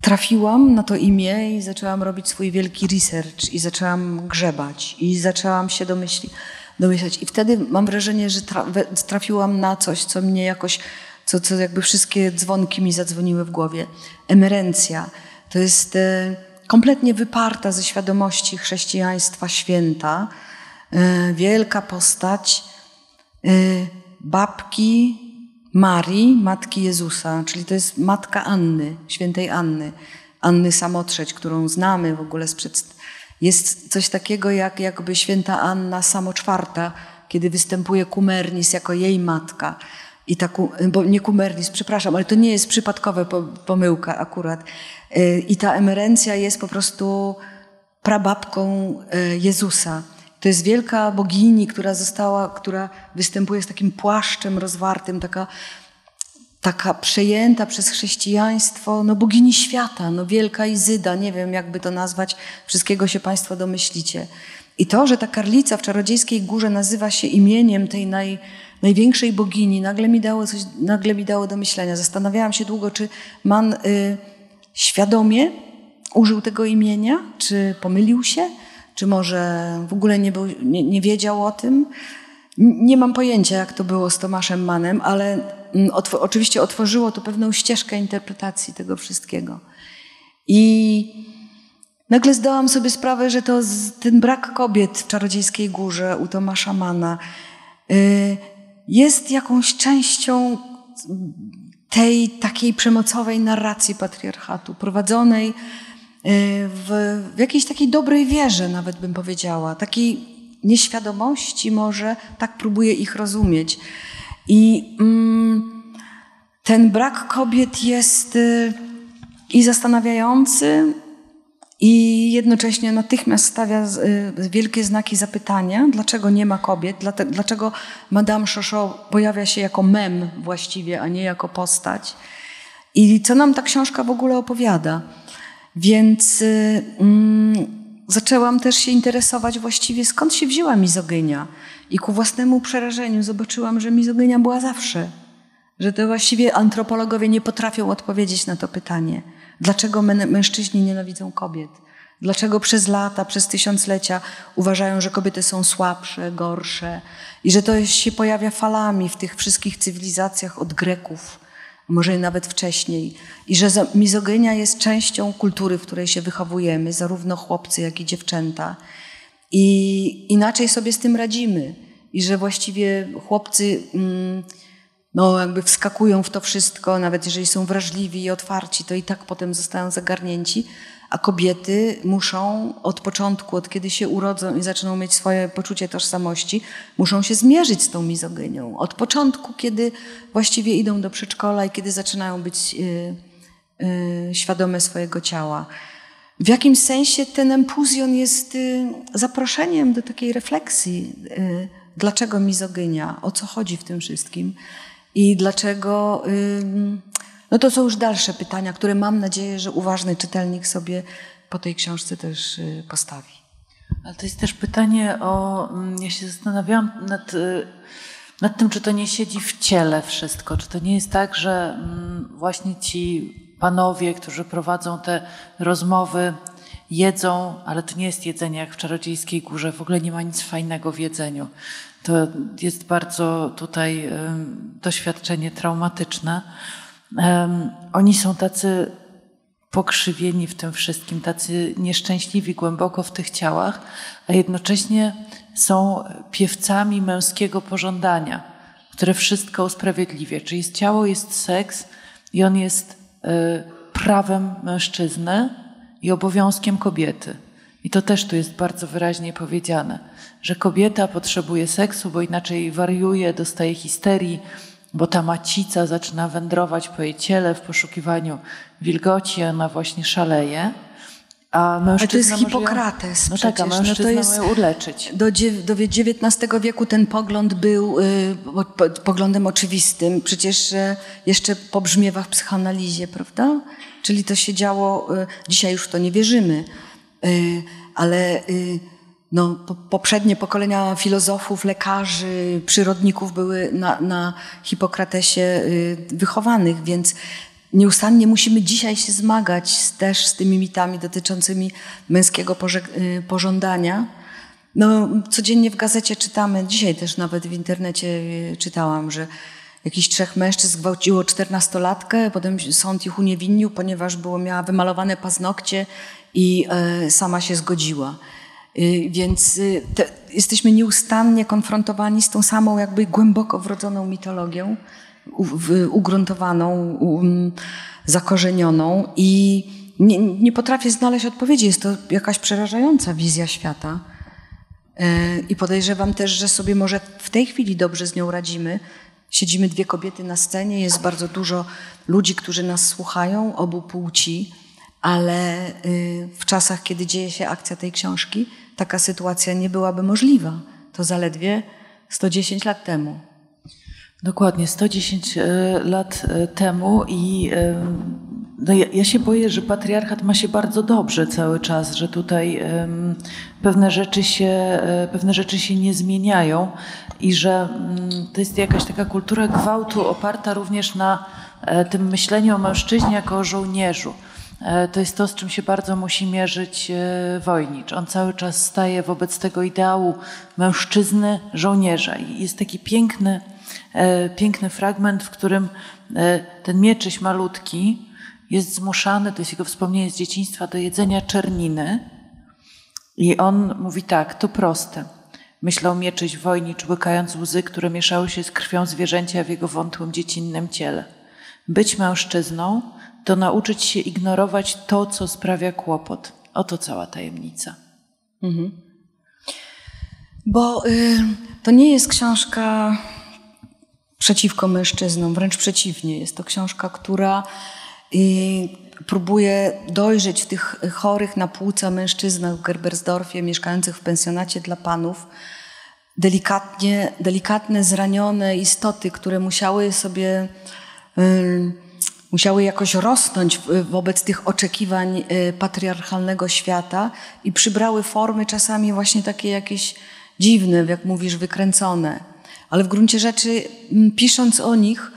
trafiłam na to imię i zaczęłam robić swój wielki research i zaczęłam grzebać i zaczęłam się domyślać. I wtedy mam wrażenie, że trafiłam na coś, co mnie jakoś, co, co jakby wszystkie dzwonki mi zadzwoniły w głowie. Emerencja to jest e, kompletnie wyparta ze świadomości chrześcijaństwa święta, e, wielka postać e, babki Marii, matki Jezusa, czyli to jest matka Anny, świętej Anny, Anny Samotrzeć, którą znamy w ogóle sprzed... Jest coś takiego jak jakby święta Anna Samoczwarta, kiedy występuje Kumernis jako jej matka. I ta, bo nie Kumernis, przepraszam, ale to nie jest przypadkowa pomyłka akurat. Y, I ta emerencja jest po prostu prababką y, Jezusa. To jest wielka bogini, która została, która występuje z takim płaszczem rozwartym, taka, taka przejęta przez chrześcijaństwo, no bogini świata, no wielka Izyda, nie wiem jakby to nazwać, wszystkiego się Państwo domyślicie. I to, że ta karlica w Czarodziejskiej Górze nazywa się imieniem tej naj, największej bogini, nagle mi dało coś, nagle mi dało do myślenia. Zastanawiałam się długo, czy man y, świadomie użył tego imienia, czy pomylił się, czy może w ogóle nie, był, nie, nie wiedział o tym. Nie mam pojęcia, jak to było z Tomaszem Manem, ale mm, otw oczywiście otworzyło to pewną ścieżkę interpretacji tego wszystkiego. I nagle zdałam sobie sprawę, że to ten brak kobiet w Czarodziejskiej Górze u Tomasza Mana y, jest jakąś częścią tej takiej przemocowej narracji patriarchatu, prowadzonej Y, w, w jakiejś takiej dobrej wierze, nawet bym powiedziała, takiej nieświadomości może, tak próbuję ich rozumieć. I mm, ten brak kobiet jest y, i zastanawiający, i jednocześnie natychmiast stawia y, wielkie znaki zapytania, dlaczego nie ma kobiet, dlaczego Madame Chauchot pojawia się jako mem właściwie, a nie jako postać. I co nam ta książka w ogóle opowiada? Więc y, mm, zaczęłam też się interesować właściwie skąd się wzięła mizogynia. I ku własnemu przerażeniu zobaczyłam, że mizogynia była zawsze. Że to właściwie antropologowie nie potrafią odpowiedzieć na to pytanie. Dlaczego mężczyźni nienawidzą kobiet? Dlaczego przez lata, przez tysiąclecia uważają, że kobiety są słabsze, gorsze i że to się pojawia falami w tych wszystkich cywilizacjach od Greków może nawet wcześniej, i że mizogynia jest częścią kultury, w której się wychowujemy, zarówno chłopcy, jak i dziewczęta. I inaczej sobie z tym radzimy. I że właściwie chłopcy mm, no, jakby wskakują w to wszystko, nawet jeżeli są wrażliwi i otwarci, to i tak potem zostają zagarnięci a kobiety muszą od początku, od kiedy się urodzą i zaczną mieć swoje poczucie tożsamości, muszą się zmierzyć z tą mizogynią. Od początku, kiedy właściwie idą do przedszkola i kiedy zaczynają być yy, yy, świadome swojego ciała. W jakimś sensie ten empuzjon jest yy, zaproszeniem do takiej refleksji, y, dlaczego mizogynia, o co chodzi w tym wszystkim i dlaczego no to są już dalsze pytania, które mam nadzieję, że uważny czytelnik sobie po tej książce też y, postawi. Ale to jest też pytanie o. Mm, ja się zastanawiałam nad, y, nad tym, czy to nie siedzi w ciele wszystko. Czy to nie jest tak, że mm, właśnie ci panowie, którzy prowadzą te rozmowy, jedzą, ale to nie jest jedzenie jak w Czarodziejskiej Górze. W ogóle nie ma nic fajnego w jedzeniu. To jest bardzo tutaj doświadczenie traumatyczne. Um, oni są tacy pokrzywieni w tym wszystkim, tacy nieszczęśliwi głęboko w tych ciałach, a jednocześnie są piewcami męskiego pożądania, które wszystko usprawiedliwia. Czyli ciało jest seks i on jest y, prawem mężczyzny i obowiązkiem kobiety. I to też tu jest bardzo wyraźnie powiedziane, że kobieta potrzebuje seksu, bo inaczej wariuje, dostaje histerii, bo ta macica zaczyna wędrować po jej ciele w poszukiwaniu wilgoci, ona właśnie szaleje. A mężczyzna Ale to jest może ją- Hipokrates No tak, a no to mężczyzna jest- ma ją uleczyć. Do, do XIX wieku ten pogląd był y, po- po- poglądem oczywistym. Przecież y, jeszcze pobrzmiewa w psychoanalizie, prawda? Czyli to się działo, y, dzisiaj już w to nie wierzymy, ale y, no, po, poprzednie pokolenia filozofów, lekarzy, przyrodników były na, na Hipokratesie y, wychowanych, więc nieustannie musimy dzisiaj się zmagać też z tymi mitami dotyczącymi męskiego y, pożądania. No, codziennie w gazecie czytamy, dzisiaj też nawet w internecie y, czytałam, że jakiś trzech mężczyzn zgwałciło czternastolatkę, potem sąd ich uniewinnił, ponieważ było, miała wymalowane paznokcie i e, sama się zgodziła. Y, Więc y, te, jesteśmy nieustannie konfrontowani z tą samą jakby głęboko wrodzoną mitologią, u, w, ugruntowaną, zakorzenioną i nie, nie potrafię znaleźć odpowiedzi. Jest to jakaś przerażająca wizja świata. E, I podejrzewam też, że sobie może w tej chwili dobrze z nią radzimy. Siedzimy dwie kobiety na scenie, jest bardzo dużo ludzi, którzy nas słuchają, obu płci, ale y, w czasach, kiedy dzieje się akcja tej książki, taka sytuacja nie byłaby możliwa. To zaledwie 110 lat temu. Dokładnie, 110 e, lat e, temu i e, no ja, ja się boję, że patriarchat ma się bardzo dobrze cały czas, że tutaj em, pewne rzeczy się, pewne rzeczy się nie zmieniają i że mm, to jest jakaś taka kultura gwałtu oparta również na e, tym myśleniu o mężczyźnie jako o żołnierzu. E, To jest to, z czym się bardzo musi mierzyć e, Wojnicz. On cały czas staje wobec tego ideału mężczyzny, żołnierza. I jest taki piękny, piękny fragment, w którym ten mieczyś malutki jest zmuszany, to jest jego wspomnienie z dzieciństwa, do jedzenia czerniny. I on mówi tak, to proste. Myślał mieczyś Wojnicz, łykając łzy, które mieszały się z krwią zwierzęcia w jego wątłym dziecinnym ciele. Być mężczyzną to nauczyć się ignorować to, co sprawia kłopot. Oto cała tajemnica. Bo y, to nie jest książka przeciwko mężczyznom, wręcz przeciwnie. Jest to książka, która y, próbuje dojrzeć w tych chorych na płuca mężczyznach w Gerbersdorfie, mieszkających w pensjonacie dla panów, delikatnie, delikatne, zranione istoty, które musiały sobie y, musiały jakoś rosnąć wobec tych oczekiwań y, patriarchalnego świata i przybrały formy czasami właśnie takie jakieś dziwne, jak mówisz, wykręcone. Ale w gruncie rzeczy, pisząc o nich,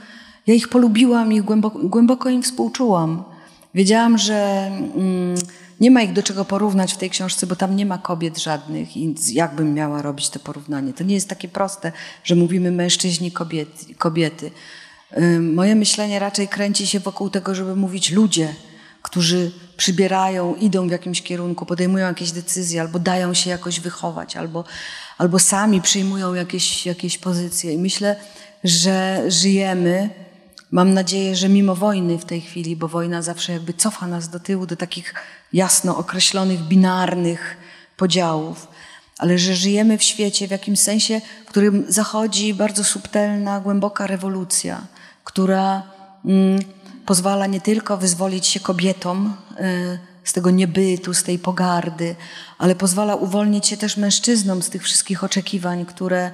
ja ich polubiłam i głęboko, głęboko im współczułam. Wiedziałam, że mm, nie ma ich do czego porównać w tej książce, bo tam nie ma kobiet żadnych i jakbym miała robić to porównanie. To nie jest takie proste, że mówimy mężczyźni, kobiety. kobiety. Moje myślenie raczej kręci się wokół tego, żeby mówić ludzie, którzy przybierają, idą w jakimś kierunku, podejmują jakieś decyzje, albo dają się jakoś wychować, albo, albo sami przyjmują jakieś, jakieś pozycje. I myślę, że żyjemy, mam nadzieję, że mimo wojny w tej chwili, bo wojna zawsze jakby cofa nas do tyłu, do takich jasno określonych, binarnych podziałów, ale że żyjemy w świecie w jakimś sensie, w którym zachodzi bardzo subtelna, głęboka rewolucja, która mm, pozwala nie tylko wyzwolić się kobietom y, z tego niebytu, z tej pogardy, ale pozwala uwolnić się też mężczyznom z tych wszystkich oczekiwań, które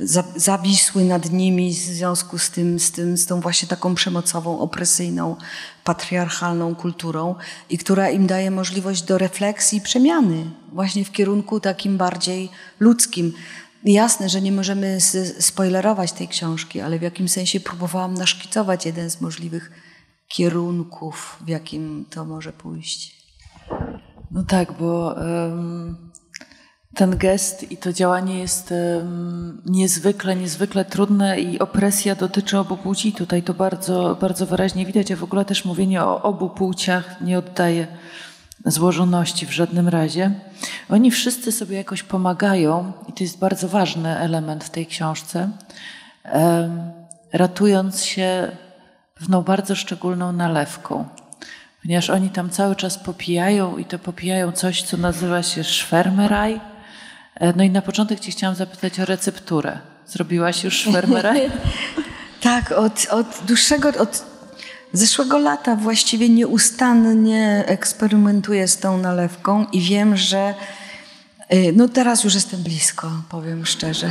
za, zawisły nad nimi w związku z tym, z tym, z tą właśnie taką przemocową, opresyjną, patriarchalną kulturą i która im daje możliwość do refleksji przemiany właśnie w kierunku takim bardziej ludzkim. Jasne, że nie możemy spoilerować tej książki, ale w jakimś sensie próbowałam naszkicować jeden z możliwych kierunków, w jakim to może pójść. No tak, bo em, ten gest i to działanie jest em, niezwykle, niezwykle trudne i opresja dotyczy obu płci. Tutaj to bardzo, bardzo wyraźnie widać, a w ogóle też mówienie o obu płciach nie oddaje złożoności w żadnym razie. Oni wszyscy sobie jakoś pomagają i to jest bardzo ważny element w tej książce, em, ratując się pewną bardzo szczególną nalewką ponieważ oni tam cały czas popijają i to popijają coś, co nazywa się szwermeraj. E, No i na początek Cię chciałam zapytać o recepturę. Zrobiłaś już szwermeraj? *laughs* Tak, od, od dłuższego, od zeszłego lata właściwie nieustannie eksperymentuję z tą nalewką i wiem, że y, no teraz już jestem blisko, powiem szczerze.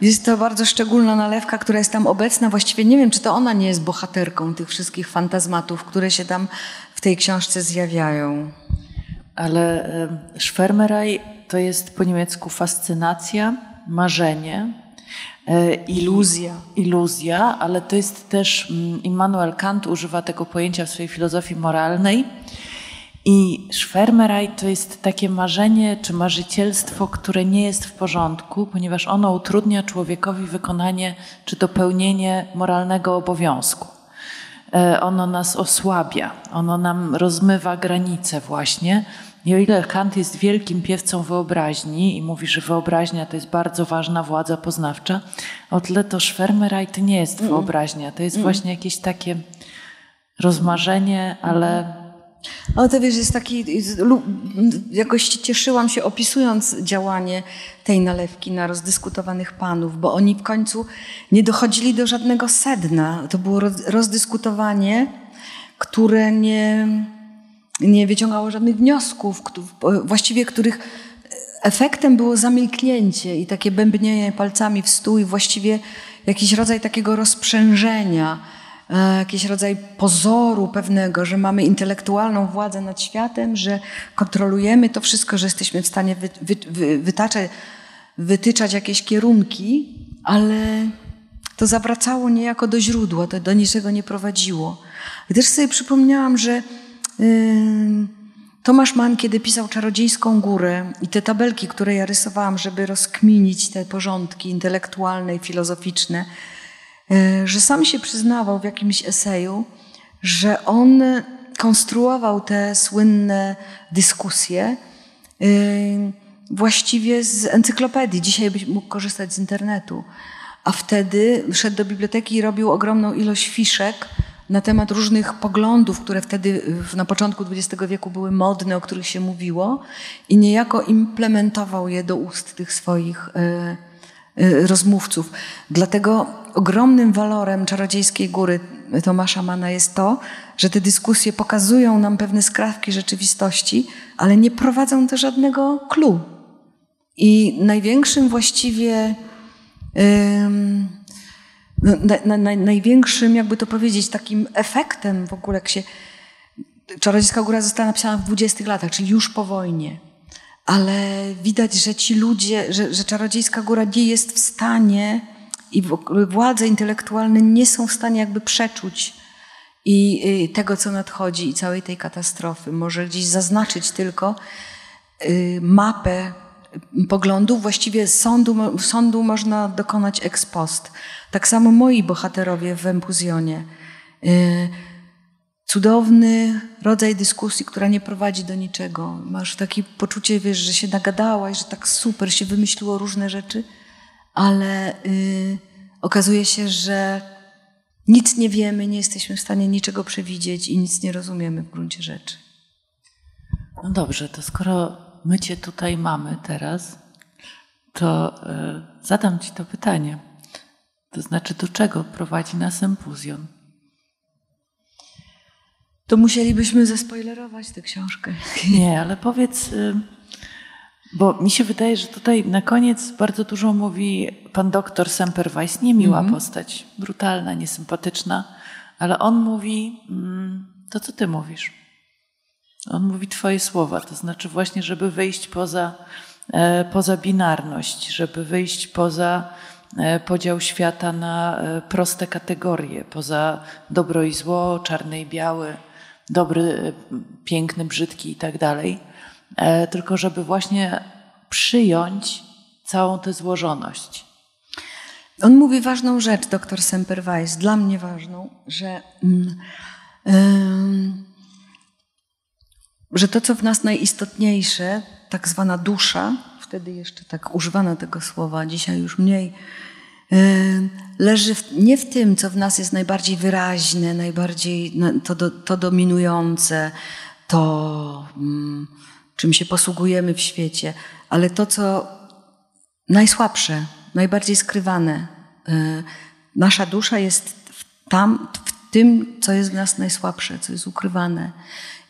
Jest to bardzo szczególna nalewka, która jest tam obecna. Właściwie nie wiem, czy to ona nie jest bohaterką tych wszystkich fantazmatów, które się tam w tej książce zjawiają. Ale Schwermerei to jest po niemiecku fascynacja, marzenie, e, iluzja. Iluzja, ale to jest też mm, Immanuel Kant używa tego pojęcia w swojej filozofii moralnej. I Schwermerei to jest takie marzenie czy marzycielstwo, które nie jest w porządku, ponieważ ono utrudnia człowiekowi wykonanie czy dopełnienie moralnego obowiązku. E, ono nas osłabia, ono nam rozmywa granice właśnie. I o ile Kant jest wielkim piewcą wyobraźni i mówi, że wyobraźnia to jest bardzo ważna władza poznawcza, o tyle to Schwermerei to nie jest wyobraźnia, to jest właśnie jakieś takie rozmarzenie, ale ale to wiesz, jest taki, jakoś cieszyłam się opisując działanie tej nalewki na rozdyskutowanych panów, bo oni w końcu nie dochodzili do żadnego sedna. To było rozdyskutowanie, które nie, nie wyciągało żadnych wniosków, właściwie których efektem było zamilknięcie i takie bębnienie palcami w stół i właściwie jakiś rodzaj takiego rozprzężenia jakiś rodzaj pozoru pewnego, że mamy intelektualną władzę nad światem, że kontrolujemy to wszystko, że jesteśmy w stanie wy, wy, wy, wytaczać, wytyczać jakieś kierunki, ale to zawracało niejako do źródła, to do niczego nie prowadziło. I też sobie przypomniałam, że yy, Tomasz Mann, kiedy pisał Czarodziejską Górę i te tabelki, które ja rysowałam, żeby rozkminić te porządki intelektualne i filozoficzne, E, że sam się przyznawał w jakimś eseju, że on konstruował te słynne dyskusje e, właściwie z encyklopedii. Dzisiaj byś mógł korzystać z internetu. A wtedy szedł do biblioteki i robił ogromną ilość fiszek na temat różnych poglądów, które wtedy na początku XX wieku były modne, o których się mówiło, i niejako implementował je do ust tych swoich e, rozmówców. Dlatego ogromnym walorem Czarodziejskiej Góry Tomasza Mana jest to, że te dyskusje pokazują nam pewne skrawki rzeczywistości, ale nie prowadzą do żadnego clue. I największym właściwie, na, na, na, największym, jakby to powiedzieć, takim efektem w ogóle, jak się. Czarodziejska Góra została napisana w 20 latach, czyli już po wojnie. Ale widać, że ci ludzie, że, że Czarodziejska Góra nie jest w stanie i władze intelektualne nie są w stanie jakby przeczuć i tego, co nadchodzi i całej tej katastrofy. Może gdzieś zaznaczyć tylko y, mapę poglądów. Właściwie sądu, sądu można dokonać ex post. Tak samo moi bohaterowie w Empuzjonie. Cudowny rodzaj dyskusji, która nie prowadzi do niczego. Masz takie poczucie, wiesz, że się nagadałaś, że tak super się wymyśliło różne rzeczy, ale y, okazuje się, że nic nie wiemy, nie jesteśmy w stanie niczego przewidzieć i nic nie rozumiemy w gruncie rzeczy. No dobrze, to skoro my Cię tutaj mamy teraz, to y, zadam Ci to pytanie. To znaczy, do czego prowadzi nas empuzjon? To musielibyśmy zespoilerować tę książkę. *laughs* Nie, ale powiedz, y, bo mi się wydaje, że tutaj na koniec bardzo dużo mówi pan doktor Semperweis, niemiła mm -hmm. postać, brutalna, niesympatyczna, ale on mówi mm, to, co ty mówisz. On mówi twoje słowa, to znaczy właśnie, żeby wyjść poza, e, poza binarność, żeby wyjść poza e, podział świata na e, proste kategorie, poza dobro i zło, czarny i biały, dobry, piękny, brzydki i tak dalej E, tylko żeby właśnie przyjąć całą tę złożoność. On mówi ważną rzecz, doktor Semperweis, dla mnie ważną, że, mm, że to, co w nas najistotniejsze, tak zwana dusza, wtedy jeszcze tak używano tego słowa, dzisiaj już mniej, leży w, nie w tym, co w nas jest najbardziej wyraźne, najbardziej to, do, to dominujące, to mm, czym się posługujemy w świecie, ale to, co najsłabsze, najbardziej skrywane. E, nasza dusza jest tam, tym, co jest w nas najsłabsze, co jest ukrywane.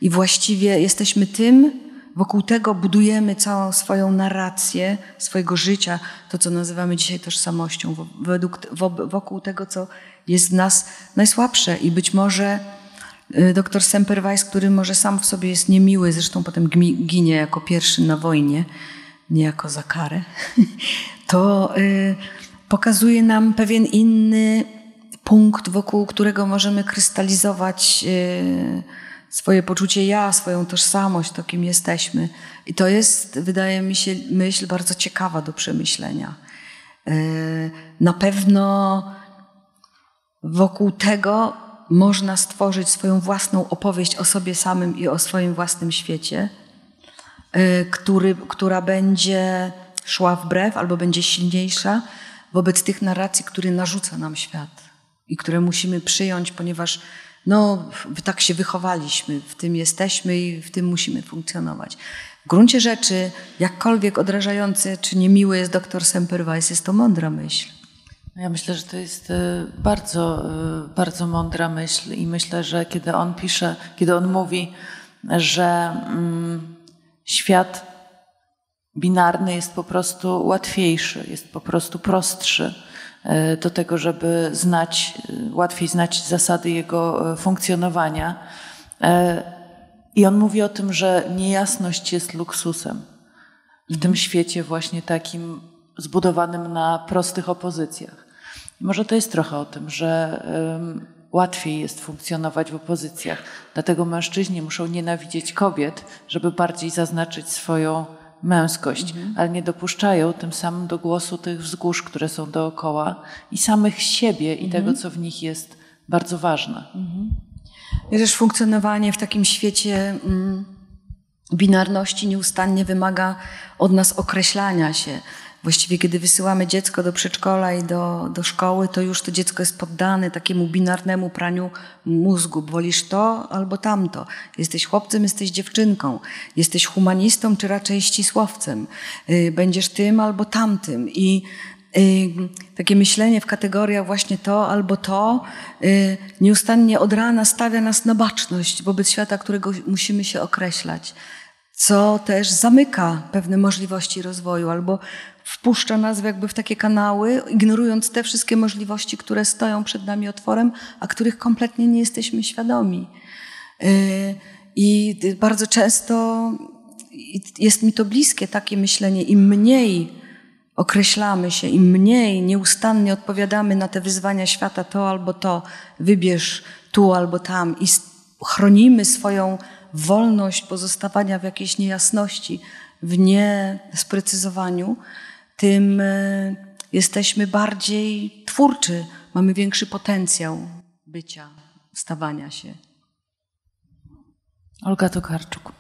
I właściwie jesteśmy tym, wokół tego budujemy całą swoją narrację swojego życia, to co nazywamy dzisiaj tożsamością, według, wokół tego, co jest w nas najsłabsze. I być może y, doktor Semperweis, który może sam w sobie jest niemiły, zresztą potem ginie jako pierwszy na wojnie, nie jako za karę, *laughs* to y, pokazuje nam pewien inny punkt, wokół którego możemy krystalizować y, swoje poczucie ja, swoją tożsamość, to kim jesteśmy. I to jest, wydaje mi się, myśl bardzo ciekawa do przemyślenia. Y, na pewno wokół tego można stworzyć swoją własną opowieść o sobie samym i o swoim własnym świecie, który, która będzie szła wbrew albo będzie silniejsza wobec tych narracji, które narzuca nam świat i które musimy przyjąć, ponieważ no, tak się wychowaliśmy, w tym jesteśmy i w tym musimy funkcjonować. W gruncie rzeczy, jakkolwiek odrażający czy niemiły jest doktor Semperweis, jest to mądra myśl. Ja myślę, że to jest e, bardzo, e, bardzo mądra myśl i myślę, że kiedy on pisze, kiedy on mówi, że mm, świat binarny jest po prostu łatwiejszy, jest po prostu prostszy do tego, żeby znać, e, łatwiej znać zasady jego e, funkcjonowania. I on mówi o tym, że niejasność jest luksusem w tym świecie właśnie takim zbudowanym na prostych opozycjach. I może to jest trochę o tym, że łatwiej jest funkcjonować w opozycjach. Dlatego mężczyźni muszą nienawidzieć kobiet, żeby bardziej zaznaczyć swoją męskość, mhm. ale nie dopuszczają tym samym do głosu tych wzgórz, które są dookoła i samych siebie i tego, co w nich jest bardzo ważne. Mhm. Funkcjonowanie w takim świecie mm, binarności nieustannie wymaga od nas określania się. Właściwie, kiedy wysyłamy dziecko do przedszkola i do, do szkoły, to już to dziecko jest poddane takiemu binarnemu praniu mózgu. Wolisz to albo tamto. Jesteś chłopcem, jesteś dziewczynką. Jesteś humanistą, czy raczej ścisłowcem. Y, będziesz tym albo tamtym. I y, takie myślenie w kategoriach właśnie to albo to y, nieustannie od rana stawia nas na baczność wobec świata, którego musimy się określać co też zamyka pewne możliwości rozwoju albo wpuszcza nas jakby w takie kanały, ignorując te wszystkie możliwości, które stoją przed nami otworem, a których kompletnie nie jesteśmy świadomi. Y, I bardzo często jest mi to bliskie takie myślenie, im mniej określamy się, im mniej nieustannie odpowiadamy na te wyzwania świata, to albo to, wybierz tu albo tam i chronimy swoją wolność pozostawania w jakiejś niejasności, w niesprecyzowaniu, tym e, jesteśmy bardziej twórczy, mamy większy potencjał bycia, stawania się. Olga Tokarczuk.